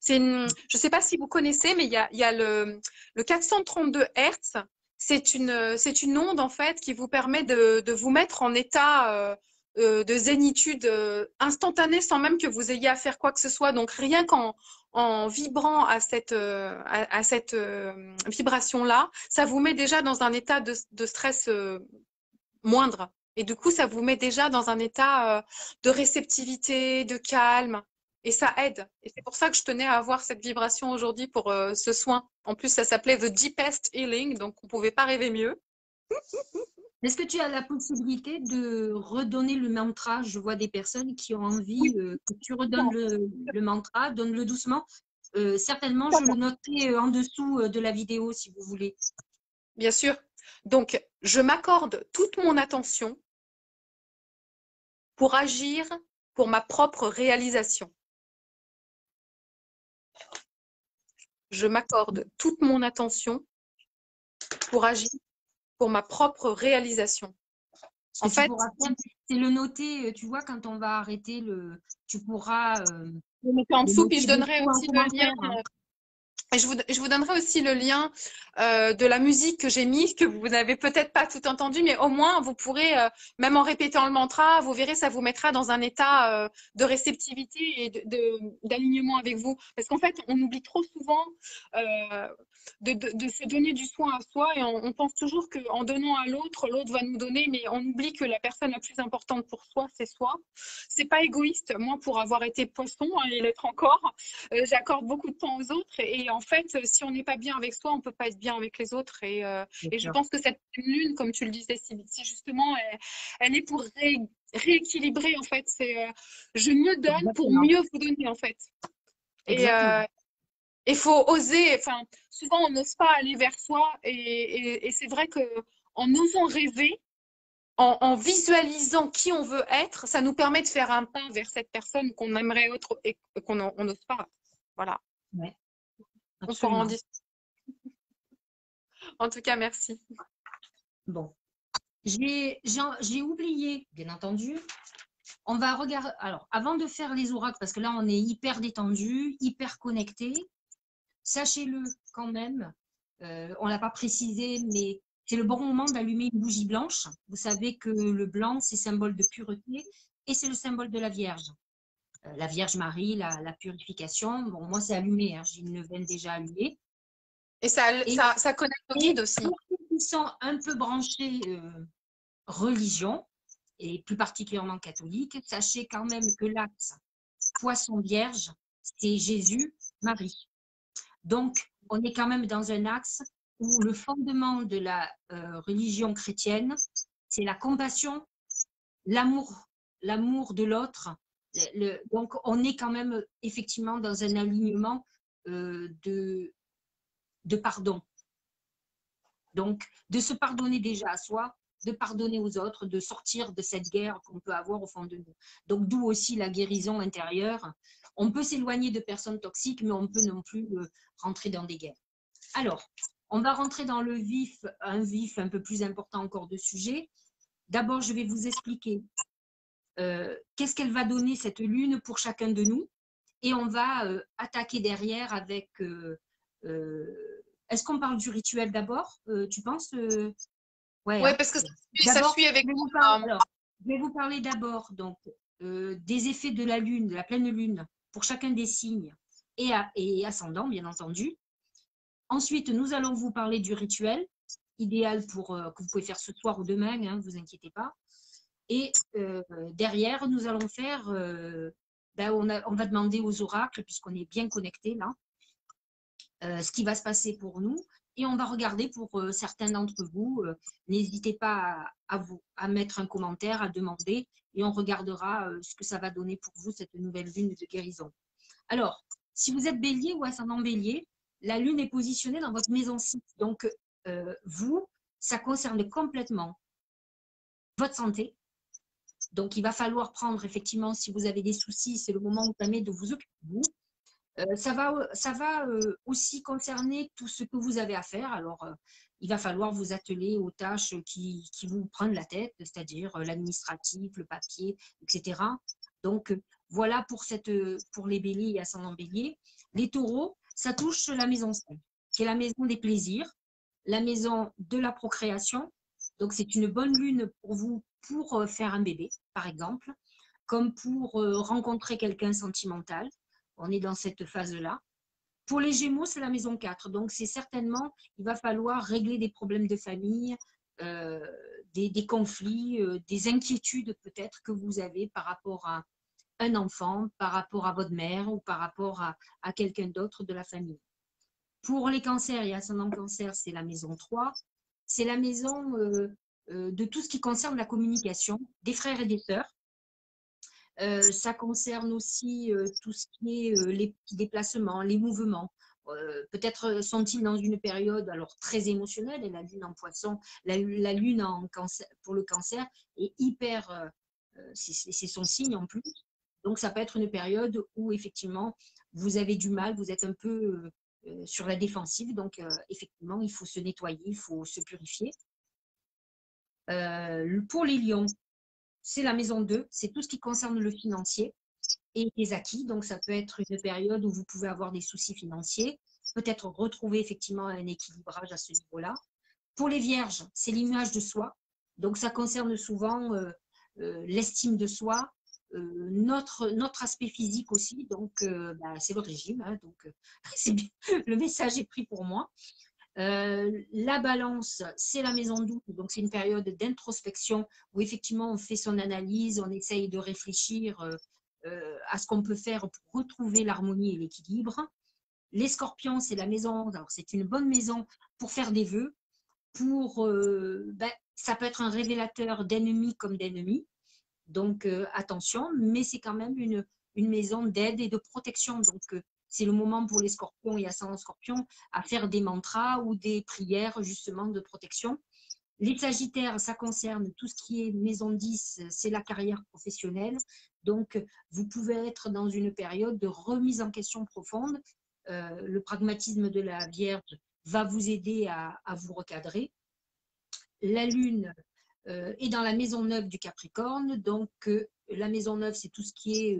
c'est une... Je ne sais pas si vous connaissez, mais il y a, il y a le, le 432 Hertz. C'est une, c'est une onde, en fait, qui vous permet de, de vous mettre en état... Euh, de zénitude euh, instantanée sans même que vous ayez à faire quoi que ce soit. Donc rien qu'en en vibrant à cette, euh, à, cette vibration-là, ça vous met déjà dans un état de, de stress moindre. Et du coup, ça vous met déjà dans un état de réceptivité, de calme. Et ça aide. Et c'est pour ça que je tenais à avoir cette vibration aujourd'hui pour ce soin. En plus, ça s'appelait The Deepest Healing, donc on ne pouvait pas rêver mieux. Est-ce que tu as la possibilité de redonner le mantra Je vois des personnes qui ont envie euh, que tu redonnes le, mantra, donne-le doucement. Euh, certainement, je le noterai euh, en dessous de la vidéo si vous voulez. Bien sûr. Donc, je m'accorde toute mon attention pour agir pour ma propre réalisation. Je m'accorde toute mon attention pour agir pour ma propre réalisation. En fait, c'est le noter, euh, tu vois, quand on va arrêter le. Tu pourras. Euh, le mettre en dessous, puis je donnerai aussi le lien. Hein. Et je vous, je vous, donnerai aussi le lien euh, de la musique que j'ai mis, que vous n'avez peut-être pas tout entendu, mais au moins vous pourrez, euh, même en répétant le mantra, vous verrez, ça vous mettra dans un état euh, de réceptivité et d'alignement de, avec vous. Parce qu'en fait, on oublie trop souvent euh, de, de, se donner du soin à soi et on, on pense toujours qu'en donnant à l'autre, l'autre va nous donner, mais on oublie que la personne la plus importante pour soi, c'est soi. C'est pas égoïste. Moi, pour avoir été poisson hein, et l'être encore, j'accorde beaucoup de temps aux autres et en fait, si on n'est pas bien avec soi, on peut pas être bien avec les autres. Et, euh, et je pense que cette lune, comme tu le disais si, justement, elle, est pour rééquilibrer, en fait. C'est euh, je me donne pour mieux vous donner, en fait. Et euh, il faut oser, enfin, souvent on n'ose pas aller vers soi. Et, et, et c'est vrai qu'en osant rêver, en, visualisant qui on veut être, ça nous permet de faire un pas vers cette personne qu'on aimerait être et qu'on n'ose pas. Voilà. Ouais, on se rend En tout cas, merci. Bon. J'ai oublié, bien entendu. On va regarder. Alors, avant de faire les oracles, parce que là, on est hyper détendu, hyper connecté, sachez-le quand même, euh, on ne l'a pas précisé, mais c'est le bon moment d'allumer une bougie blanche. Vous savez que le blanc, c'est symbole de pureté et c'est le symbole de la Vierge. Euh, la Vierge Marie, la, purification. Bon, moi, c'est allumé. Hein. J'ai une neuvaine déjà allumée. Et ça, ça, ça connecte au guide aussi. Pour ceux qui sont un peu branchés euh, religion, et plus particulièrement catholique, sachez quand même que l'axe poisson vierge, c'est Jésus, Marie. Donc, on est quand même dans un axe où le fondement de la euh, religion chrétienne, c'est la compassion, l'amour, de l'autre. donc, on est quand même effectivement dans un alignement euh, de pardon. Donc, de se pardonner déjà à soi, de pardonner aux autres, de sortir de cette guerre qu'on peut avoir au fond de nous. Donc, d'où aussi la guérison intérieure. On peut s'éloigner de personnes toxiques, mais on peut non plus euh, rentrer dans des guerres. Alors, on va rentrer dans le vif, un vif un peu plus important encore de sujet. D'abord, je vais vous expliquer euh, qu'est-ce qu'elle va donner cette lune pour chacun de nous. Et on va euh, attaquer derrière avec... Est-ce qu'on parle du rituel d'abord, tu penses Oui, ouais, parce que ça, suit avec... Je vais vous parler d'abord donc des effets de la lune, de la pleine lune, pour chacun des signes et, et ascendant, bien entendu. Ensuite, nous allons vous parler du rituel, idéal pour euh, que vous pouvez faire ce soir ou demain, ne hein, vous inquiétez pas. Et euh, derrière, nous allons faire, euh, ben, on, on, va demander aux oracles, puisqu'on est bien connecté là, ce qui va se passer pour nous. Et on va regarder pour certains d'entre vous. N'hésitez pas à, mettre un commentaire, à demander, et on regardera ce que ça va donner pour vous, cette nouvelle lune de guérison. Alors, si vous êtes bélier ou ascendant bélier, la Lune est positionnée dans votre maison 6. Donc, euh, vous, ça concerne complètement votre santé. Donc, il va falloir prendre, effectivement, si vous avez des soucis, c'est le moment où permet de vous occuper de vous. Euh, ça va, ça va euh, aussi concerner tout ce que vous avez à faire. Alors, il va falloir vous atteler aux tâches qui, vous prennent la tête, c'est-à-dire l'administratif, le papier, etc. Donc, voilà pour, les béliers et ascendants béliers. Les taureaux, ça touche la maison 5, qui est la maison des plaisirs, la maison de la procréation. Donc, c'est une bonne lune pour vous pour euh, faire un bébé, par exemple, comme pour euh, rencontrer quelqu'un sentimental. On est dans cette phase-là. Pour les Gémeaux, c'est la maison 4. Donc, c'est certainement, il va falloir régler des problèmes de famille, euh, des, conflits, des inquiétudes peut-être que vous avez par rapport à, un enfant par rapport à votre mère ou par rapport à, quelqu'un d'autre de la famille. Pour les cancers et ascendant cancer, c'est la maison 3. C'est la maison euh, euh, de tout ce qui concerne la communication des frères et des sœurs. Euh, ça concerne aussi tout ce qui est les petits déplacements, les mouvements. Peut-être sont-ils dans une période alors très émotionnelle et la lune en poisson, la, lune en cancer, pour le cancer est hyper, c'est son signe en plus, donc, ça peut être une période où, effectivement, vous avez du mal, vous êtes un peu euh, euh, sur la défensive. Donc, euh, effectivement, il faut se nettoyer, il faut se purifier. pour les lions, c'est la maison 2, c'est tout ce qui concerne le financier et les acquis. Donc, ça peut être une période où vous pouvez avoir des soucis financiers, peut-être retrouver effectivement un équilibrage à ce niveau-là. Pour les vierges, c'est l'image de soi. Donc, ça concerne souvent l'estime de soi, euh, notre, aspect physique aussi, donc euh, bah, c'est le régime, hein, donc euh, le message est pris pour moi. La balance, c'est la maison douce, donc c'est une période d'introspection où effectivement on fait son analyse, on essaye de réfléchir à ce qu'on peut faire pour retrouver l'harmonie et l'équilibre. Les scorpions, c'est la maison, alors c'est une bonne maison pour faire des vœux, pour, ben, ça peut être un révélateur d'ennemis comme d'ennemis. Donc, euh, attention, mais c'est quand même une, maison d'aide et de protection. Donc, euh, c'est le moment pour les scorpions et ascendants scorpions à faire des mantras ou des prières justement de protection. Les Sagittaires, ça concerne tout ce qui est maison 10, c'est la carrière professionnelle. Donc, vous pouvez être dans une période de remise en question profonde. Euh, le pragmatisme de la Vierge va vous aider à, vous recadrer. La Lune euh, est dans la maison 9 du Capricorne. Donc, euh, la maison 9, c'est tout ce qui est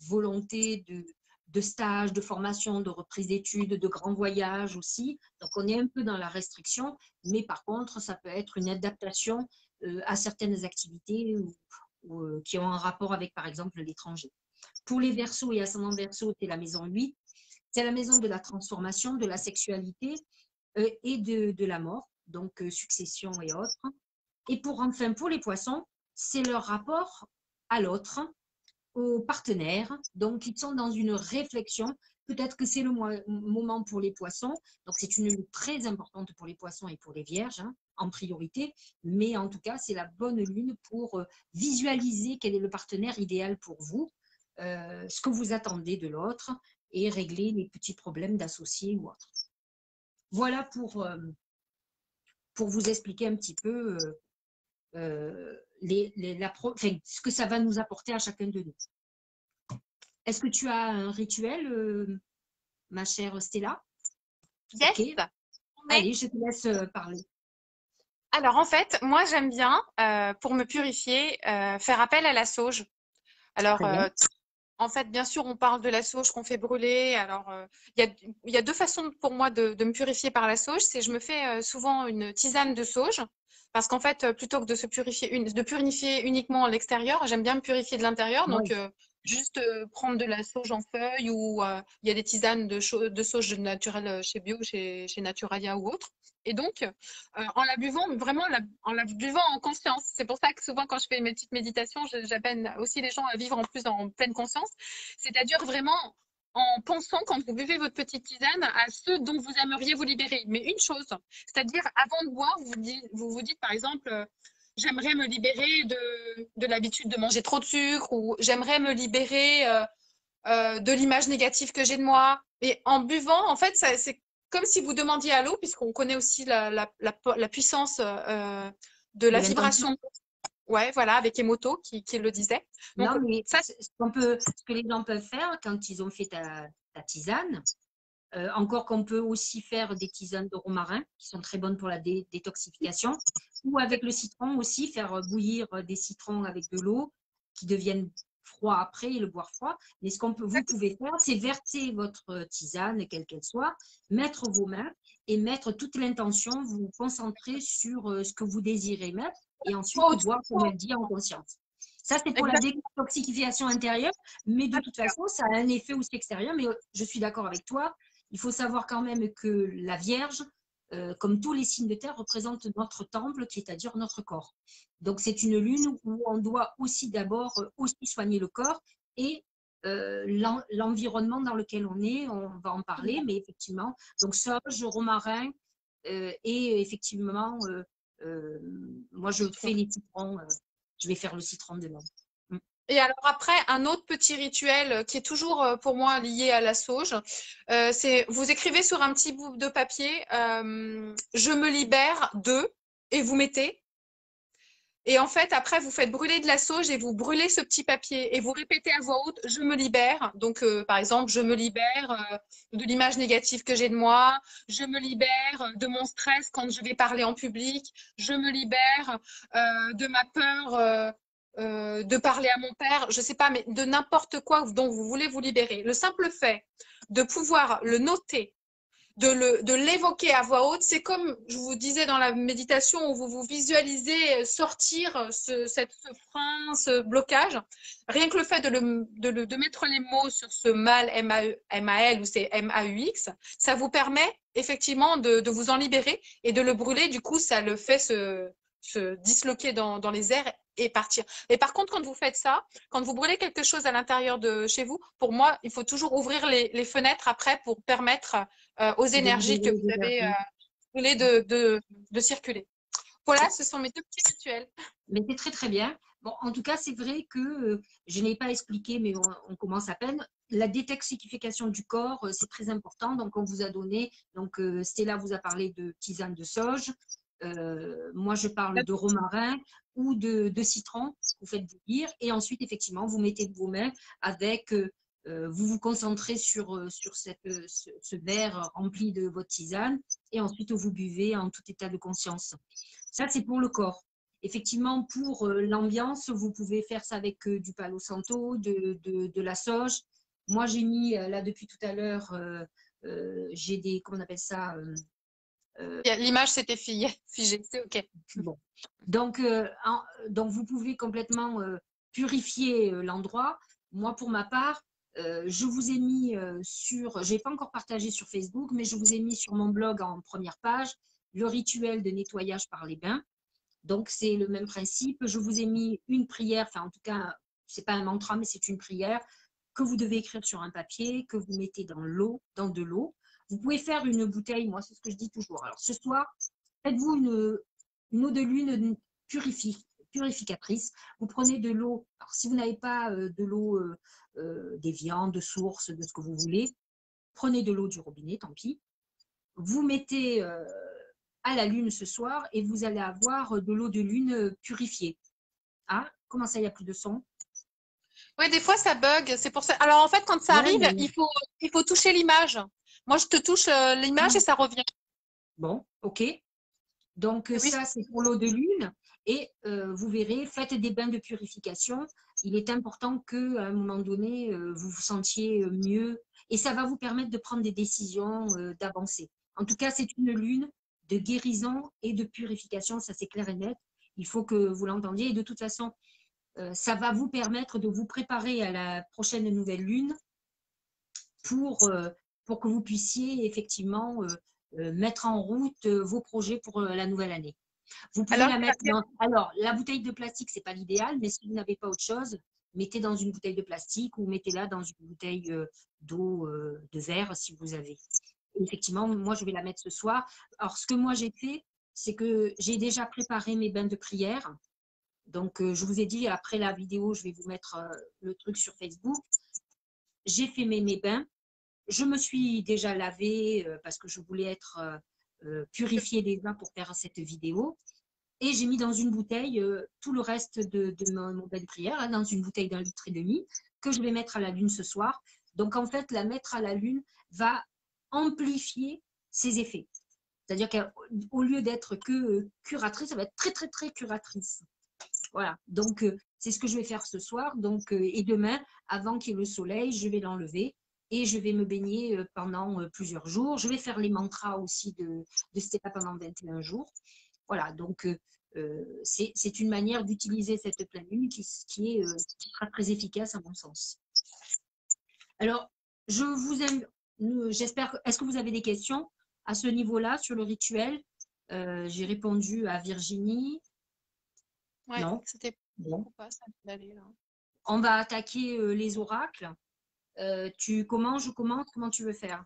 volonté de, de stage, de formation, de reprise d'études, de grands voyages aussi. Donc, on est un peu dans la restriction, mais par contre, ça peut être une adaptation euh, à certaines activités euh, qui ont un rapport avec, par exemple, l'étranger. Pour les versos et ascendants versos, c'est la maison 8. C'est la maison de la transformation, de la sexualité euh, et de, la mort, donc succession et autres. Et pour enfin, pour les poissons, c'est leur rapport à l'autre, aux partenaires. Donc, ils sont dans une réflexion. Peut-être que c'est le moment pour les poissons. Donc, c'est une lune très importante pour les poissons et pour les vierges, hein, en priorité. Mais en tout cas, c'est la bonne lune pour euh, visualiser quel est le partenaire idéal pour vous, euh, ce que vous attendez de l'autre et régler les petits problèmes d'associés ou autres. Voilà pour, euh, pour vous expliquer un petit peu les, la ce que ça va nous apporter à chacun de nous. Est-ce que tu as un rituel, euh, ma chère Stella? Yes. Allez, je te laisse euh, parler. Alors en fait, moi j'aime bien, euh, pour me purifier, faire appel à la sauge. Alors en fait, bien sûr, on parle de la sauge qu'on fait brûler. Alors il y, a, deux façons pour moi de, de me purifier par la sauge. C'est je me fais souvent une tisane de sauge parce qu'en fait, euh, plutôt que de se purifier, une, de purifier uniquement l'extérieur, j'aime bien me purifier de l'intérieur. Donc, euh, juste euh, prendre de la sauge en feuille ou il y a des tisanes de, de sauge naturelle chez Bio, chez, chez Naturalia ou autre. Et donc, en la buvant, vraiment en la buvant en conscience. C'est pour ça que souvent, quand je fais mes petites méditations, j'appelle aussi les gens à vivre en plus en pleine conscience. C'est-à-dire vraiment en pensant, quand vous buvez votre petite tisane, à ceux dont vous aimeriez vous libérer. Mais une chose, c'est-à-dire avant de boire, vous vous, vous dites par exemple, euh, j'aimerais me libérer de, de l'habitude de manger trop de sucre ou j'aimerais me libérer euh, euh, de l'image négative que j'ai de moi. Et en buvant, en fait, c'est comme si vous demandiez à l'eau, puisqu'on connaît aussi la, la, la, puissance de la vibration Ouais, voilà, avec Emoto qui, qui le disait. non, mais ça, ce, qu'on peut, ce que les gens peuvent faire quand ils ont fait ta, tisane, euh, encore qu'on peut aussi faire des tisanes de romarin qui sont très bonnes pour la détoxification, ou avec le citron aussi, faire bouillir des citrons avec de l'eau qui deviennent froids après et le boire froid. Mais ce qu'on peut, vous pouvez faire, c'est verser votre tisane, quelle qu'elle soit, mettre vos mains et mettre toute l'intention, vous concentrer sur euh, ce que vous désirez mettre et ensuite boire, comme elle dit, en conscience. Ça, c'est pour la détoxification intérieure, mais de toute façon, ça a un effet aussi extérieur. Mais je suis d'accord avec toi. Il faut savoir quand même que la Vierge, euh, comme tous les signes de terre, représente notre temple, qui est à dire notre corps. Donc, c'est une lune où on doit aussi d'abord euh, aussi soigner le corps et euh, l'environnement dans lequel on est. On va en parler, mais effectivement, donc sauge, romarin et effectivement euh, moi, je fais les citrons. Euh, je vais faire le citron demain. Et alors après, un autre petit rituel qui est toujours euh, pour moi lié à la sauge, c'est vous écrivez sur un petit bout de papier je me libère de et vous mettez et en fait, après, vous faites brûler de la sauge et vous brûlez ce petit papier et vous répétez à voix haute, je me libère. Donc, euh, par exemple, je me libère euh, de l'image négative que j'ai de moi. Je me libère de mon stress quand je vais parler en public. Je me libère euh, de ma peur de parler à mon père. Je ne sais pas, mais de n'importe quoi dont vous voulez vous libérer. Le simple fait de pouvoir le noter de l'évoquer à voix haute. C'est comme je vous disais dans la méditation où vous vous visualisez sortir ce, cette, ce frein, ce blocage. Rien que le fait de, mettre les mots sur ce mal M-A-L ou c'est M-A-U-X, ça vous permet effectivement de, vous en libérer et de le brûler. Du coup, ça le fait se, se disloquer dans, dans les airs et partir. Et par contre, quand vous faites ça, quand vous brûlez quelque chose à l'intérieur de chez vous, pour moi, il faut toujours ouvrir les, les fenêtres après pour permettre euh, aux énergies que vous avez euh, de, de, de, circuler. Voilà, ce sont mes deux petits rituels. Mais c'est très très bien. Bon, en tout cas, c'est vrai que euh, je n'ai pas expliqué, mais on, commence à peine. La détoxification du corps, c'est très important. Donc, on vous a donné, donc Stella vous a parlé de tisane de sauge. Euh, moi, je parle de romarin ou de, citron. Vous faites bouillir et ensuite, effectivement, vous mettez vos mains avec. Euh, vous vous concentrez sur, sur cette, ce, verre rempli de votre tisane et ensuite vous buvez en tout état de conscience. Ça, c'est pour le corps. Effectivement, pour l'ambiance, vous pouvez faire ça avec du palo santo, de, de, de la sauge. Moi, j'ai mis, là, depuis tout à l'heure, j'ai des, comment on appelle ça euh, L'image s'était figée, c'est OK. Bon. Donc, euh, donc, vous pouvez complètement euh, purifier l'endroit. Moi, pour ma part, je vous ai mis sur, je n'ai pas encore partagé sur Facebook, mais je vous ai mis sur mon blog en première page le rituel de nettoyage par les bains. Donc, c'est le même principe. Je vous ai mis une prière, enfin, en tout cas, ce n'est pas un mantra, mais c'est une prière que vous devez écrire sur un papier, que vous mettez dans l'eau, dans de l'eau. Vous pouvez faire une bouteille, moi c'est ce que je dis toujours. Alors ce soir, faites-vous une, eau de lune purificatrice. Vous prenez de l'eau, alors si vous n'avez pas euh, de l'eau euh, euh, des viandes, de source, de ce que vous voulez, prenez de l'eau du robinet, tant pis. Vous mettez à la lune ce soir et vous allez avoir de l'eau de lune purifiée. Ah, comment ça, il n'y a plus de son? Oui, des fois ça bug. C'est pour ça. Alors en fait, quand ça arrive, il, faut, il faut toucher l'image. Moi, je te touche euh, l'image et ça revient. Bon, ok. Donc, ça, c'est pour l'eau de lune. Et euh, vous verrez, faites des bains de purification. Il est important qu'à un moment donné, euh, vous vous sentiez mieux. Et ça va vous permettre de prendre des décisions, d'avancer. En tout cas, c'est une lune de guérison et de purification. Ça, c'est clair et net. Il faut que vous l'entendiez. Et de toute façon, ça va vous permettre de vous préparer à la prochaine nouvelle lune pour pour que vous puissiez effectivement euh, euh, mettre en route euh, vos projets pour la nouvelle année. Vous pouvez alors, la mettre Alors, la bouteille de plastique, ce n'est pas l'idéal, mais si vous n'avez pas autre chose, mettez dans une bouteille de plastique ou mettez-la dans une bouteille d'eau de verre si vous avez. effectivement, moi, je vais la mettre ce soir. Alors, ce que moi, j'ai fait, c'est que j'ai déjà préparé mes bains de prière. Donc, je vous ai dit, après la vidéo, je vais vous mettre le truc sur Facebook. J'ai fait mes, mes bains. Je me suis déjà lavée euh, parce que je voulais être euh, euh, purifiée des mains pour faire cette vidéo. Et j'ai mis dans une bouteille tout le reste de, mon, belle prière, hein, dans une bouteille d'un litre et demi, que je vais mettre à la lune ce soir. Donc en fait, la mettre à la lune va amplifier ses effets. C'est-à-dire qu'au lieu d'être que curatrice, ça va être très très très curatrice. Voilà. Donc c'est ce que je vais faire ce soir. Donc et demain, avant qu'il y ait le soleil, je vais l'enlever et je vais me baigner euh, pendant euh, plusieurs jours. Je vais faire les mantras aussi de, de Stepa pendant 21 jours. Voilà, donc euh, c'est une manière d'utiliser cette pleine lune qui, qui, est, qui sera très efficace à mon sens. Alors, je vous aime, j'espère, est-ce que vous avez des questions à ce niveau-là sur le rituel? J'ai répondu à Virginie. Ouais, non, c'était bon. On va attaquer les oracles. Euh, tu commences, je commence, comment tu veux faire?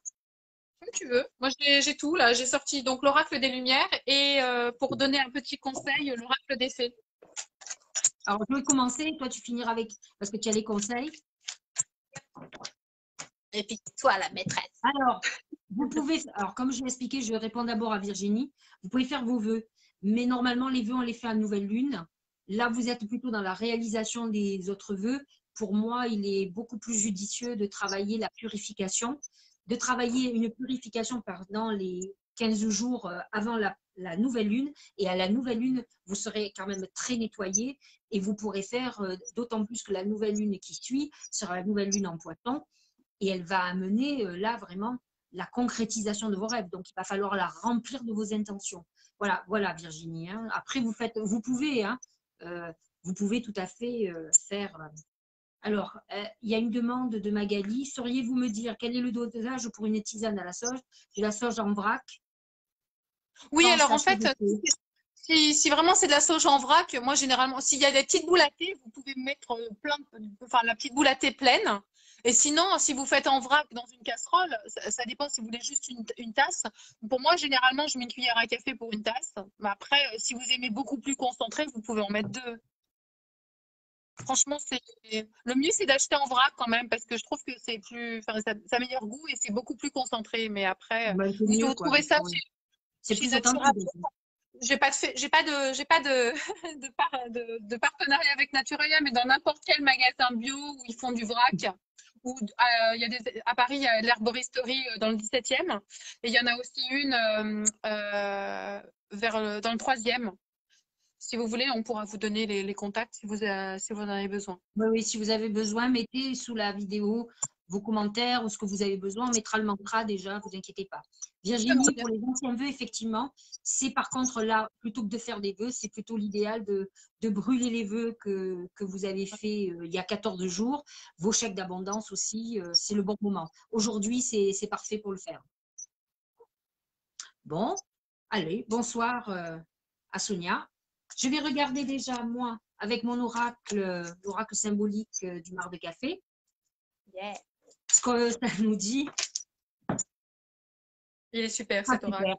Comme tu veux. Moi, j'ai tout là. J'ai sorti donc l'oracle des lumières et euh, pour donner un petit conseil, l'oracle des fées. Alors, je vais commencer. Toi, tu finiras avec parce que tu as les conseils. Et puis toi, la maîtresse. Alors, vous pouvez. Alors, comme je l'ai expliqué, je réponds d'abord à Virginie. Vous pouvez faire vos vœux, mais normalement, les vœux, on les fait à nouvelle lune. Là, vous êtes plutôt dans la réalisation des autres vœux pour moi, il est beaucoup plus judicieux de travailler la purification, de travailler une purification pendant les 15 jours euh, avant la, nouvelle lune. Et à la nouvelle lune, vous serez quand même très nettoyé et vous pourrez faire, euh, d'autant plus que la nouvelle lune qui suit sera la nouvelle lune en poisson et elle va amener euh, là vraiment la concrétisation de vos rêves. Donc, il va falloir la remplir de vos intentions. Voilà, voilà Virginie. Hein. Après, vous faites, vous pouvez, hein, vous pouvez tout à fait faire alors, euh, il y a une demande de Magali. Sauriez-vous me dire quel est le dosage pour une tisane à la sauge? J'ai la sauge en vrac. Oui, alors en fait, si, vraiment c'est de la sauge en vrac, moi généralement, s'il y a des petites boules à thé, vous pouvez mettre euh, plein, enfin la petite boule à thé pleine. Et sinon, si vous faites en vrac dans une casserole, ça, dépend si vous voulez juste une, une, tasse. Pour moi, généralement, je mets une cuillère à café pour une tasse. Mais après, euh, si vous aimez beaucoup plus concentré, vous pouvez en mettre deux. Franchement, c'est le mieux, c'est d'acheter en vrac quand même parce que je trouve que c'est plus, enfin, ça, ça, a meilleur goût et c'est beaucoup plus concentré. Mais après, bah, vous trouvez ça C'est plus j'ai pas de j'ai pas de j'ai pas de de, de, partenariat avec Naturelia, mais dans n'importe quel magasin bio où ils font du vrac. Euh, il y a des, à Paris, il y a l'herboristerie euh, dans le 17e, et il y en a aussi une euh, vers dans le 3e. Si vous voulez, on pourra vous donner les, les contacts si vous, si vous en avez besoin. Oui, oui, si vous avez besoin, mettez sous la vidéo vos commentaires ou ce que vous avez besoin. On mettra le mantra déjà, vous inquiétez pas. Virginie, pour les anciens vœux, effectivement, c'est par contre là, plutôt que de faire des vœux, c'est plutôt l'idéal de, de, brûler les vœux que, que vous avez fait euh, il y a 14 jours. Vos chèques d'abondance aussi, euh, c'est le bon moment. Aujourd'hui, c'est parfait pour le faire. Bon, allez, bonsoir euh, à Sonia. Je vais regarder déjà, moi, avec mon oracle, l'oracle symbolique du mar de café. Yeah ce que ça nous dit. Il est super, cet ah,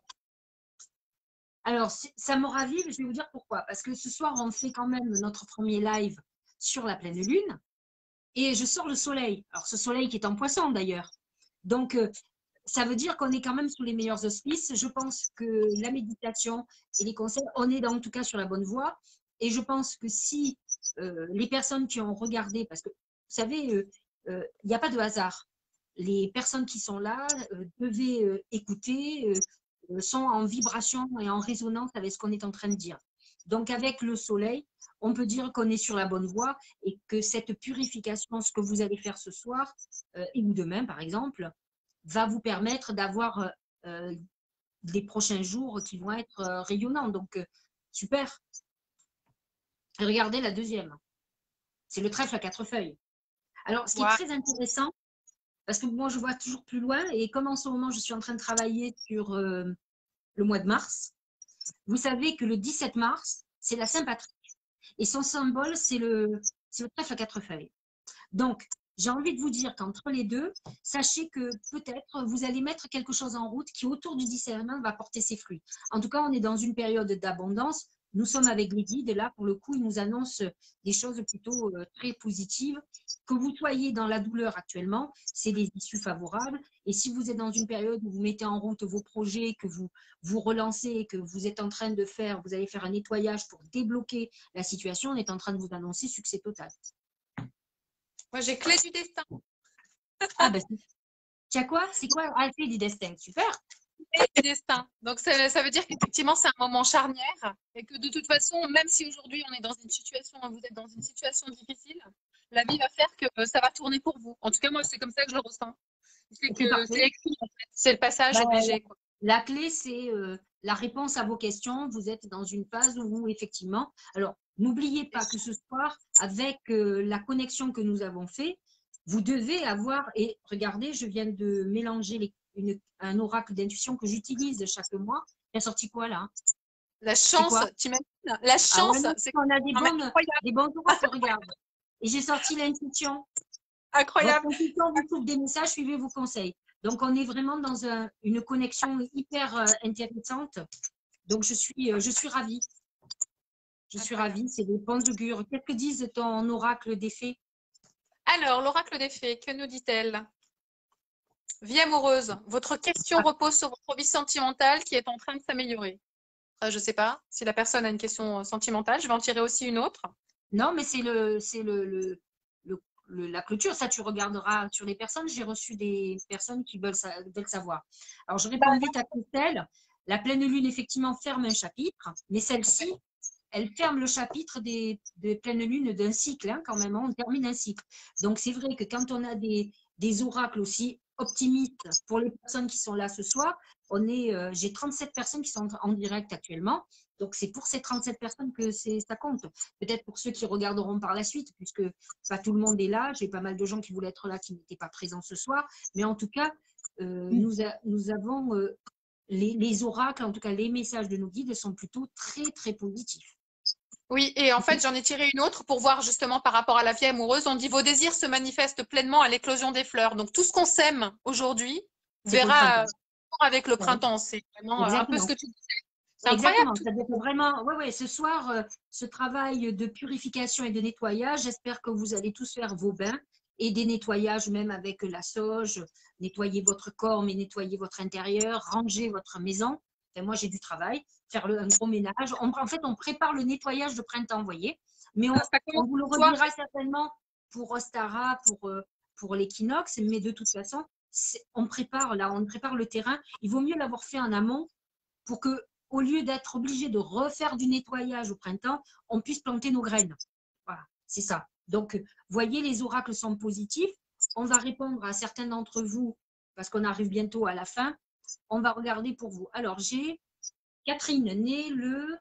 Alors, ça me ravive, je vais vous dire pourquoi. Parce que ce soir, on fait quand même notre premier live sur la pleine lune. Et je sors le soleil. Alors, ce soleil qui est en poisson d'ailleurs. Donc, euh, ça veut dire qu'on est quand même sous les meilleurs auspices. Je pense que la méditation et les conseils, on est en tout cas sur la bonne voie. Et je pense que si euh, les personnes qui ont regardé, parce que vous savez, euh, euh, il n'y a pas de hasard. Les personnes qui sont là devaient écouter, sont en vibration et en résonance avec ce qu'on est en train de dire. Donc, avec le soleil, on peut dire qu'on est sur la bonne voie et que cette purification, ce que vous allez faire ce soir et ou demain, par exemple, va vous permettre d'avoir des prochains jours qui vont être rayonnants. Donc, super. regardez la deuxième. C'est le trèfle à quatre feuilles. Alors, ce qui est très intéressant, parce que moi, je vois toujours plus loin, et comme en ce moment, je suis en train de travailler sur euh, le mois de mars, vous savez que le 17 mars, c'est la Saint-Patrick. Et son symbole, c'est le, le trèfle à quatre feuilles. Donc, j'ai envie de vous dire qu'entre les deux, sachez que peut-être vous allez mettre quelque chose en route qui, autour du 17 mars, va porter ses fruits. En tout cas, on est dans une période d'abondance. Nous sommes avec les guides et là, pour le coup, ils nous annoncent des choses plutôt euh, très positives. Que vous soyez dans la douleur actuellement, c'est des issues favorables. Et si vous êtes dans une période où vous mettez en route vos projets, que vous relancez, que vous êtes en train de faire, vous allez faire un nettoyage pour débloquer la situation, on est en train de vous annoncer succès total. Moi, j'ai clé du destin. ah, ben, tu as quoi? C'est quoi? Ah, clé du destin. Super et destin. Donc, ça, ça veut dire qu'effectivement, c'est un moment charnière et que de toute façon, même si aujourd'hui on est dans une situation, vous êtes dans une situation difficile, la vie va faire que ça va tourner pour vous. En tout cas, moi, c'est comme ça que je le ressens. C'est c'est le passage bah, obligé. La clé, c'est euh, la réponse à vos questions. Vous êtes dans une phase où, effectivement, alors n'oubliez pas que ce soir, avec euh, la connexion que nous avons fait, vous devez avoir, et regardez, je viens de mélanger les un oracle d'intuition que j'utilise chaque mois. Il a sorti quoi là La chance, tu imagines La ah chance, c'est On a des, bonnes, des bons oracles, regarde. Et j'ai sorti l'intuition. Incroyable. vous trouve des messages, suivez vos conseils. Donc, on est vraiment dans une connexion hyper euh, intéressante. Donc, je suis, euh, je suis ravie. Je suis ravie, c'est des bons augures. Qu'est-ce que disent ton oracle des fées? Alors, l'oracle des fées, que nous dit-elle? Vie amoureuse, votre question ah. repose sur votre vie sentimentale qui est en train de s'améliorer. je ne sais pas si la personne a une question euh, sentimentale. Je vais en tirer aussi une autre. Non, mais c'est le, c'est le, la clôture. Ça, tu regarderas sur les personnes. J'ai reçu des personnes qui veulent, savoir. Alors, je réponds vite à Christelle. La pleine lune, effectivement, ferme un chapitre, mais celle-ci, elle ferme le chapitre des, pleines lunes d'un cycle, hein, quand même. On termine un cycle. Donc, c'est vrai que quand on a des, oracles aussi optimiste pour les personnes qui sont là ce soir. Euh, j'ai 37 personnes qui sont en direct actuellement. Donc, c'est pour ces 37 personnes que ça compte. Peut-être pour ceux qui regarderont par la suite, puisque pas tout le monde est là. J'ai pas mal de gens qui voulaient être là qui n'étaient pas présents ce soir. Mais en tout cas, euh, mm. nous, nous, avons euh, les, les, oracles, en tout cas les messages de nos guides sont plutôt très, très positifs. Oui, et en fait, j'en ai tiré une autre pour voir justement par rapport à la vie amoureuse. On dit vos désirs se manifestent pleinement à l'éclosion des fleurs. Donc, tout ce qu'on sème aujourd'hui verra avec le printemps. C'est vraiment euh, un peu ce que tu disais. C'est incroyable. vraiment, ouais, ouais, ce soir, euh, ce travail de purification et de nettoyage, j'espère que vous allez tous faire vos bains et des nettoyages même avec la sauge, nettoyer votre corps, mais nettoyer votre intérieur, ranger votre maison. moi, j'ai du travail, faire le, un gros ménage. en fait, on prépare le nettoyage de printemps, vous voyez. Mais on, on vous le redira certainement pour Ostara, pour, euh, pour l'équinoxe, mais de toute façon, on prépare là, on prépare le terrain. Il vaut mieux l'avoir fait en amont pour que, au lieu d'être obligé de refaire du nettoyage au printemps, on puisse planter nos graines. Voilà, c'est ça. Donc, voyez, les oracles sont positifs. On va répondre à certains d'entre vous parce qu'on arrive bientôt à la fin. On va regarder pour vous. Alors, j'ai Catherine, née le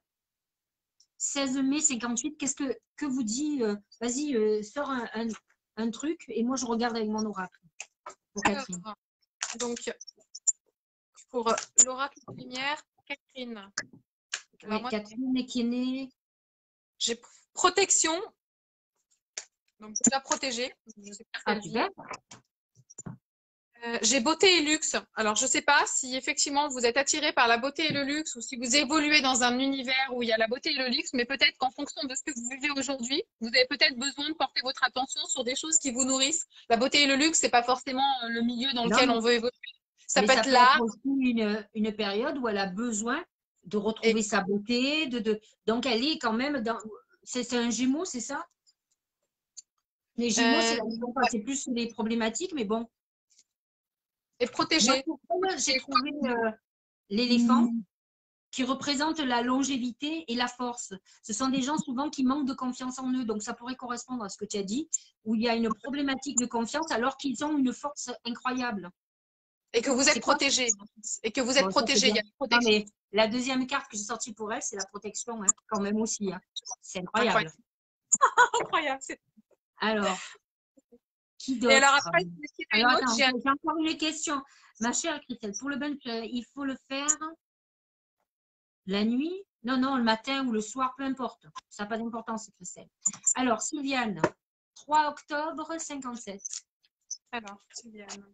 16 mai 58. Qu'est-ce que, vous dit euh, Vas-y, euh, sors un, truc et moi, je regarde avec mon oracle. Donc, pour l'oracle lumière, Catherine. Catherine qui est née. J'ai protection. Donc, je la protéger. ah, euh, j'ai beauté et luxe. Alors, je ne sais pas si effectivement vous êtes attiré par la beauté et le luxe ou si vous évoluez dans un univers où il y a la beauté et le luxe, mais peut-être qu'en fonction de ce que vous vivez aujourd'hui, vous avez peut-être besoin de porter votre attention sur des choses qui vous nourrissent. La beauté et le luxe, ce n'est pas forcément euh, le milieu dans lequel on veut évoluer. Ça peut être là. aussi une, une, période où elle a besoin de retrouver sa beauté. De, de, Donc, elle est quand même dans. C'est un jumeau, c'est ça? Les jumeaux, euh, c'est plus les problématiques, mais bon et protéger. J'ai trouvé euh, l'éléphant mm. qui représente la longévité et la force. Ce sont des gens souvent qui manquent de confiance en eux. Donc, ça pourrait correspondre à ce que tu as dit, où il y a une problématique de confiance alors qu'ils ont une force incroyable. Et que vous êtes protégé. Et que vous êtes protégé. mais la deuxième carte que j'ai sortie pour elle, c'est la protection, hein, quand même aussi. Hein. C'est incroyable. incroyable. alors, et alors après, j'ai encore une question. Ma chère Christelle, pour le bain, il faut le faire la nuit? Non, non, le matin ou le soir, peu importe. Ça n'a pas d'importance, Christelle. Alors, Sylviane, 3 octobre 57. Alors, Sylviane,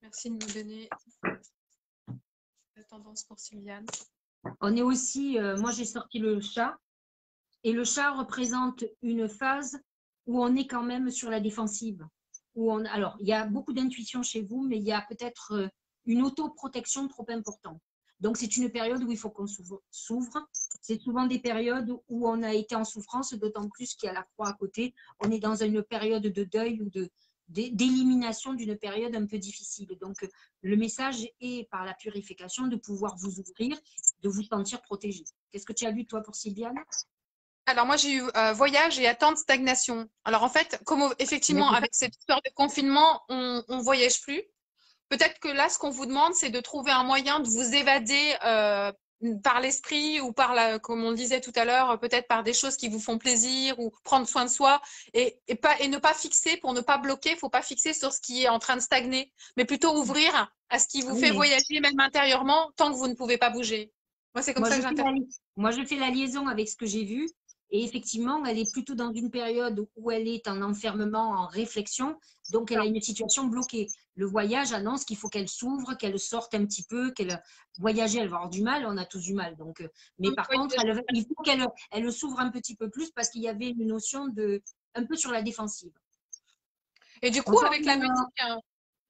Merci de nous donner la tendance pour Sylviane. On est aussi, euh, moi j'ai sorti le chat, et le chat représente une phase où on est quand même sur la défensive. Où on, alors, il y a beaucoup d'intuition chez vous, mais il y a peut-être euh, une autoprotection trop importante. Donc, c'est une période où il faut qu'on s'ouvre. C'est souvent des périodes où on a été en souffrance, d'autant plus qu'il y a la croix à côté. On est dans une période de deuil ou de d'élimination d'une période un peu difficile. Donc, le message est, par la purification, de pouvoir vous ouvrir, de vous sentir protégé. Qu'est-ce que tu as lu, toi, pour Sylviane? Alors moi j'ai eu euh, voyage et attente stagnation. Alors en fait, comme effectivement avec cette histoire de confinement, on ne voyage plus. Peut-être que là, ce qu'on vous demande, c'est de trouver un moyen de vous évader euh, par l'esprit ou par la, comme on disait tout à l'heure, peut-être par des choses qui vous font plaisir ou prendre soin de soi et, et, pas, et ne pas fixer pour ne pas bloquer. Il ne faut pas fixer sur ce qui est en train de stagner, mais plutôt ouvrir à ce qui vous fait voyager même intérieurement tant que vous ne pouvez pas bouger. Moi, c'est comme ça que j'interprète. Moi, je fais la liaison avec ce que j'ai vu et effectivement, elle est plutôt dans une période où elle est en enfermement, en réflexion, donc elle a une situation bloquée. Le voyage annonce qu'il faut qu'elle s'ouvre, qu'elle sorte un petit peu, qu'elle voyager, elle va avoir du mal, on a tous du mal. Donc, euh, mais par contre, il faut qu'elle elle s'ouvre un petit peu plus parce qu'il y avait une notion de un peu sur la défensive. Et du coup, avec la musique, hein,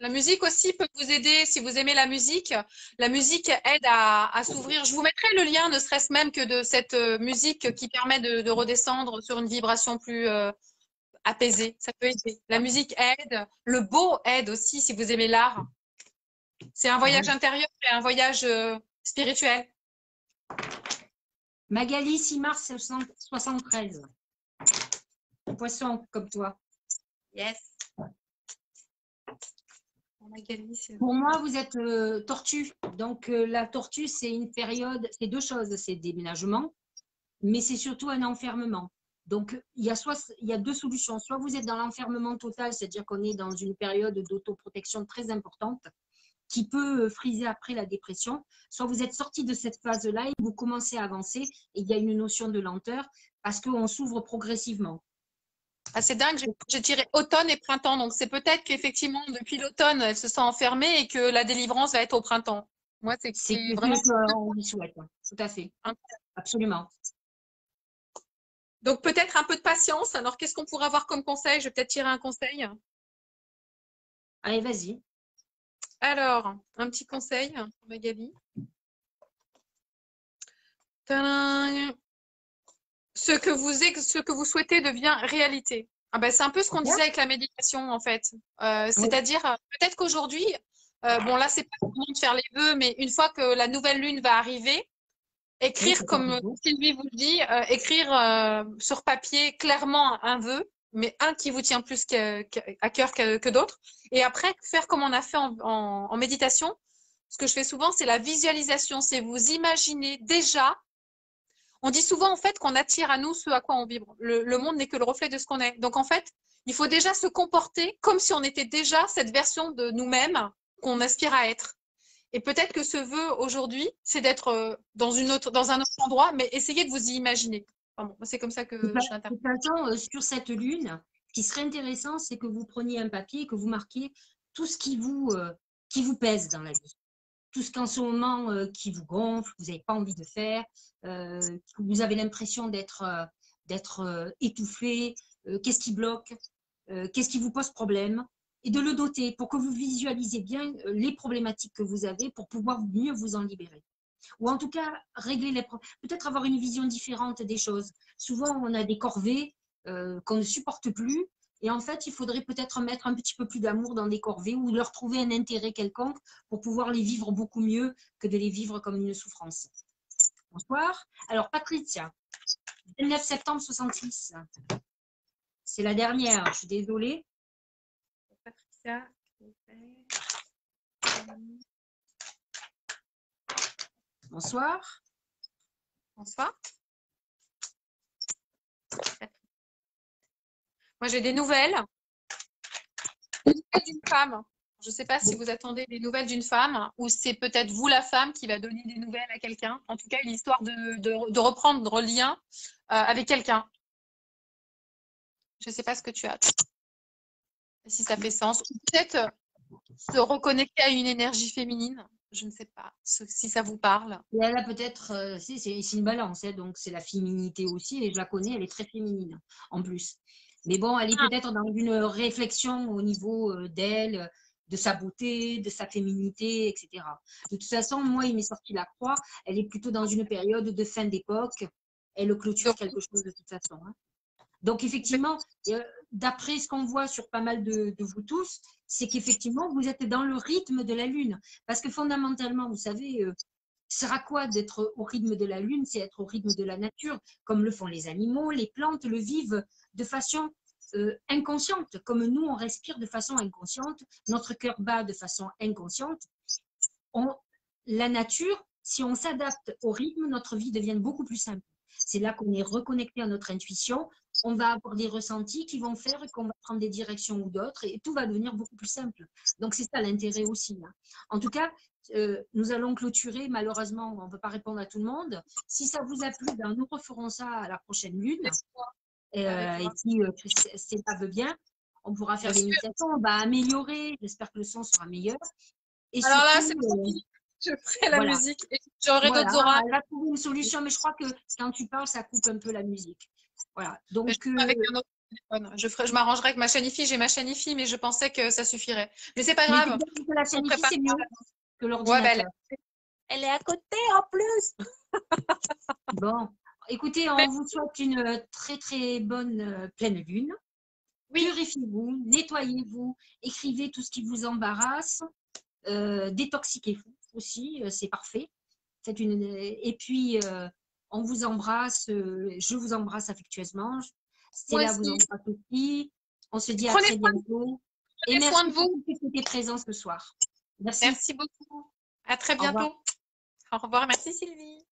la musique aussi peut vous aider si vous aimez la musique. La musique aide à, s'ouvrir. Je vous mettrai le lien, ne serait-ce même que de cette euh, musique qui permet de, redescendre sur une vibration plus euh, apaisée. Ça peut aider. La musique aide. Le beau aide aussi si vous aimez l'art. C'est un voyage intérieur et un voyage euh, spirituel. Magali, 6 mars 73. Poisson comme toi. Yes. Pour moi, vous êtes euh, tortue. Donc, euh, la tortue, c'est une période, c'est deux choses. C'est déménagement, mais c'est surtout un enfermement. Donc, il y, a soit, il y a deux solutions. Soit vous êtes dans l'enfermement total, c'est-à-dire qu'on est dans une période d'autoprotection très importante qui peut euh, friser après la dépression. Soit vous êtes sorti de cette phase-là et vous commencez à avancer et il y a une notion de lenteur parce qu'on s'ouvre progressivement. Ah, c'est dingue, j'ai tiré automne et printemps. Donc, c'est peut-être qu'effectivement, depuis l'automne, elle se sent enfermée et que la délivrance va être au printemps. Moi, c'est vraiment. on lui souhaite. Hein. Tout à fait. Absolument. Donc, peut-être un peu de patience. Alors, qu'est-ce qu'on pourrait avoir comme conseil? Je vais peut-être tirer un conseil. Allez, vas-y. Alors, un petit conseil pour Magali. Tadam. Ce que, vous, ce que vous souhaitez devient réalité. Ah ben, c'est un peu ce qu'on disait avec la méditation, en fait. Euh, c'est-à-dire, euh, peut-être qu'aujourd'hui, euh, bon, là, c'est pas le moment de faire les vœux, mais une fois que la nouvelle lune va arriver, écrire, comme Sylvie vous le dit, écrire sur papier clairement un vœu, mais un qui vous tient plus à cœur que, d'autres. Et après, faire comme on a fait en, méditation. Ce que je fais souvent, c'est la visualisation. C'est vous imaginer déjà. On dit souvent en fait qu'on attire à nous ce à quoi on vibre. Le, monde n'est que le reflet de ce qu'on est. Donc en fait, il faut déjà se comporter comme si on était déjà cette version de nous-mêmes qu'on aspire à être. Et peut-être que ce vœu aujourd'hui, c'est d'être euh, dans, une autre, dans un autre endroit, mais essayez de vous y imaginer c'est comme ça que je. Euh, sur cette lune, ce qui serait intéressant, c'est que vous preniez un papier et que vous marquiez tout ce qui vous, euh, qui vous pèse dans la vie. Tout ce qu'en ce moment euh, qui vous gonfle, vous n'avez pas envie de faire, que vous avez l'impression d'être d'être étouffé, qu'est-ce qui bloque, qu'est-ce qui vous pose problème, et de le doter pour que vous visualisiez bien les problématiques que vous avez pour pouvoir mieux vous en libérer ou en tout cas régler les problèmes, peut-être avoir une vision différente des choses. Souvent, on a des corvées euh, qu'on ne supporte plus, et en fait, il faudrait peut-être mettre un petit peu plus d'amour dans des corvées ou leur trouver un intérêt quelconque pour pouvoir les vivre beaucoup mieux que de les vivre comme une souffrance. Bonsoir. Alors, Patricia, 29 septembre 66. C'est la dernière, je suis désolée. Patricia. Bonsoir. Bonsoir. Moi, j'ai des nouvelles. d'une femme. Je ne sais pas si vous attendez des nouvelles d'une femme ou c'est peut-être vous la femme qui va donner des nouvelles à quelqu'un. En tout cas, une histoire de, de, reprendre lien euh, avec quelqu'un. Je ne sais pas ce que tu as. Si ça fait sens. Peut-être se reconnecter à une énergie féminine je ne sais pas si ça vous parle. elle a peut-être, euh, c'est une balance, hein, donc c'est la féminité aussi, et je la connais, elle est très féminine en plus. Mais bon, elle est ah. peut-être dans une réflexion au niveau euh, d'elle, de sa beauté, de sa féminité, etc. De toute façon, moi, il m'est sorti la croix, elle est plutôt dans une période de fin d'époque, elle clôture quelque chose de toute façon. Hein. Donc, effectivement, euh, d'après ce qu'on voit sur pas mal de, vous tous, c'est qu'effectivement, vous êtes dans le rythme de la Lune. Parce que fondamentalement, vous savez, euh, sera quoi d'être au rythme de la Lune? C'est être au rythme de la nature, comme le font les animaux, les plantes le vivent de façon euh, inconsciente, comme nous, on respire de façon inconsciente, notre cœur bat de façon inconsciente. la nature, si on s'adapte au rythme, notre vie devient beaucoup plus simple. C'est là qu'on est reconnecté à notre intuition, on va avoir des ressentis qui vont faire qu'on va prendre des directions ou d'autres et tout va devenir beaucoup plus simple. Donc, c'est ça l'intérêt aussi. Hein. En tout cas, euh, nous allons clôturer. Malheureusement, on ne peut pas répondre à tout le monde. Si ça vous a plu, ben, nous referons ça à la prochaine lune. Euh, et si euh, ça veut bien, on pourra faire des méditations, on va améliorer. J'espère que le son sera meilleur. Et Alors là, c'est je ferai la musique et j'aurai d'autres orages. Elle va trouver une solution, mais je crois que quand tu parles, ça coupe un peu la musique. Voilà. Donc, je, euh, je, ferai, je m'arrangerai avec ma chaîne J'ai ma chaîne mais je pensais que ça suffirait. Mais c'est pas grave. La chaîne c'est mieux que l'ordinateur. elle, est à côté en plus. bon. Écoutez, on vous souhaite une euh, très très bonne euh, pleine lune. Purifiez-vous, nettoyez-vous, écrivez tout ce qui vous embarrasse, détoxiquez-vous aussi, c'est parfait. Une... Et puis, on vous embrasse, euh, je vous embrasse affectueusement. Stella vous embrasse aussi. On se dit à très bientôt. Et merci de vous. présents ce soir. Merci. Merci beaucoup. À très bientôt. Au revoir. Au revoir. Merci Sylvie.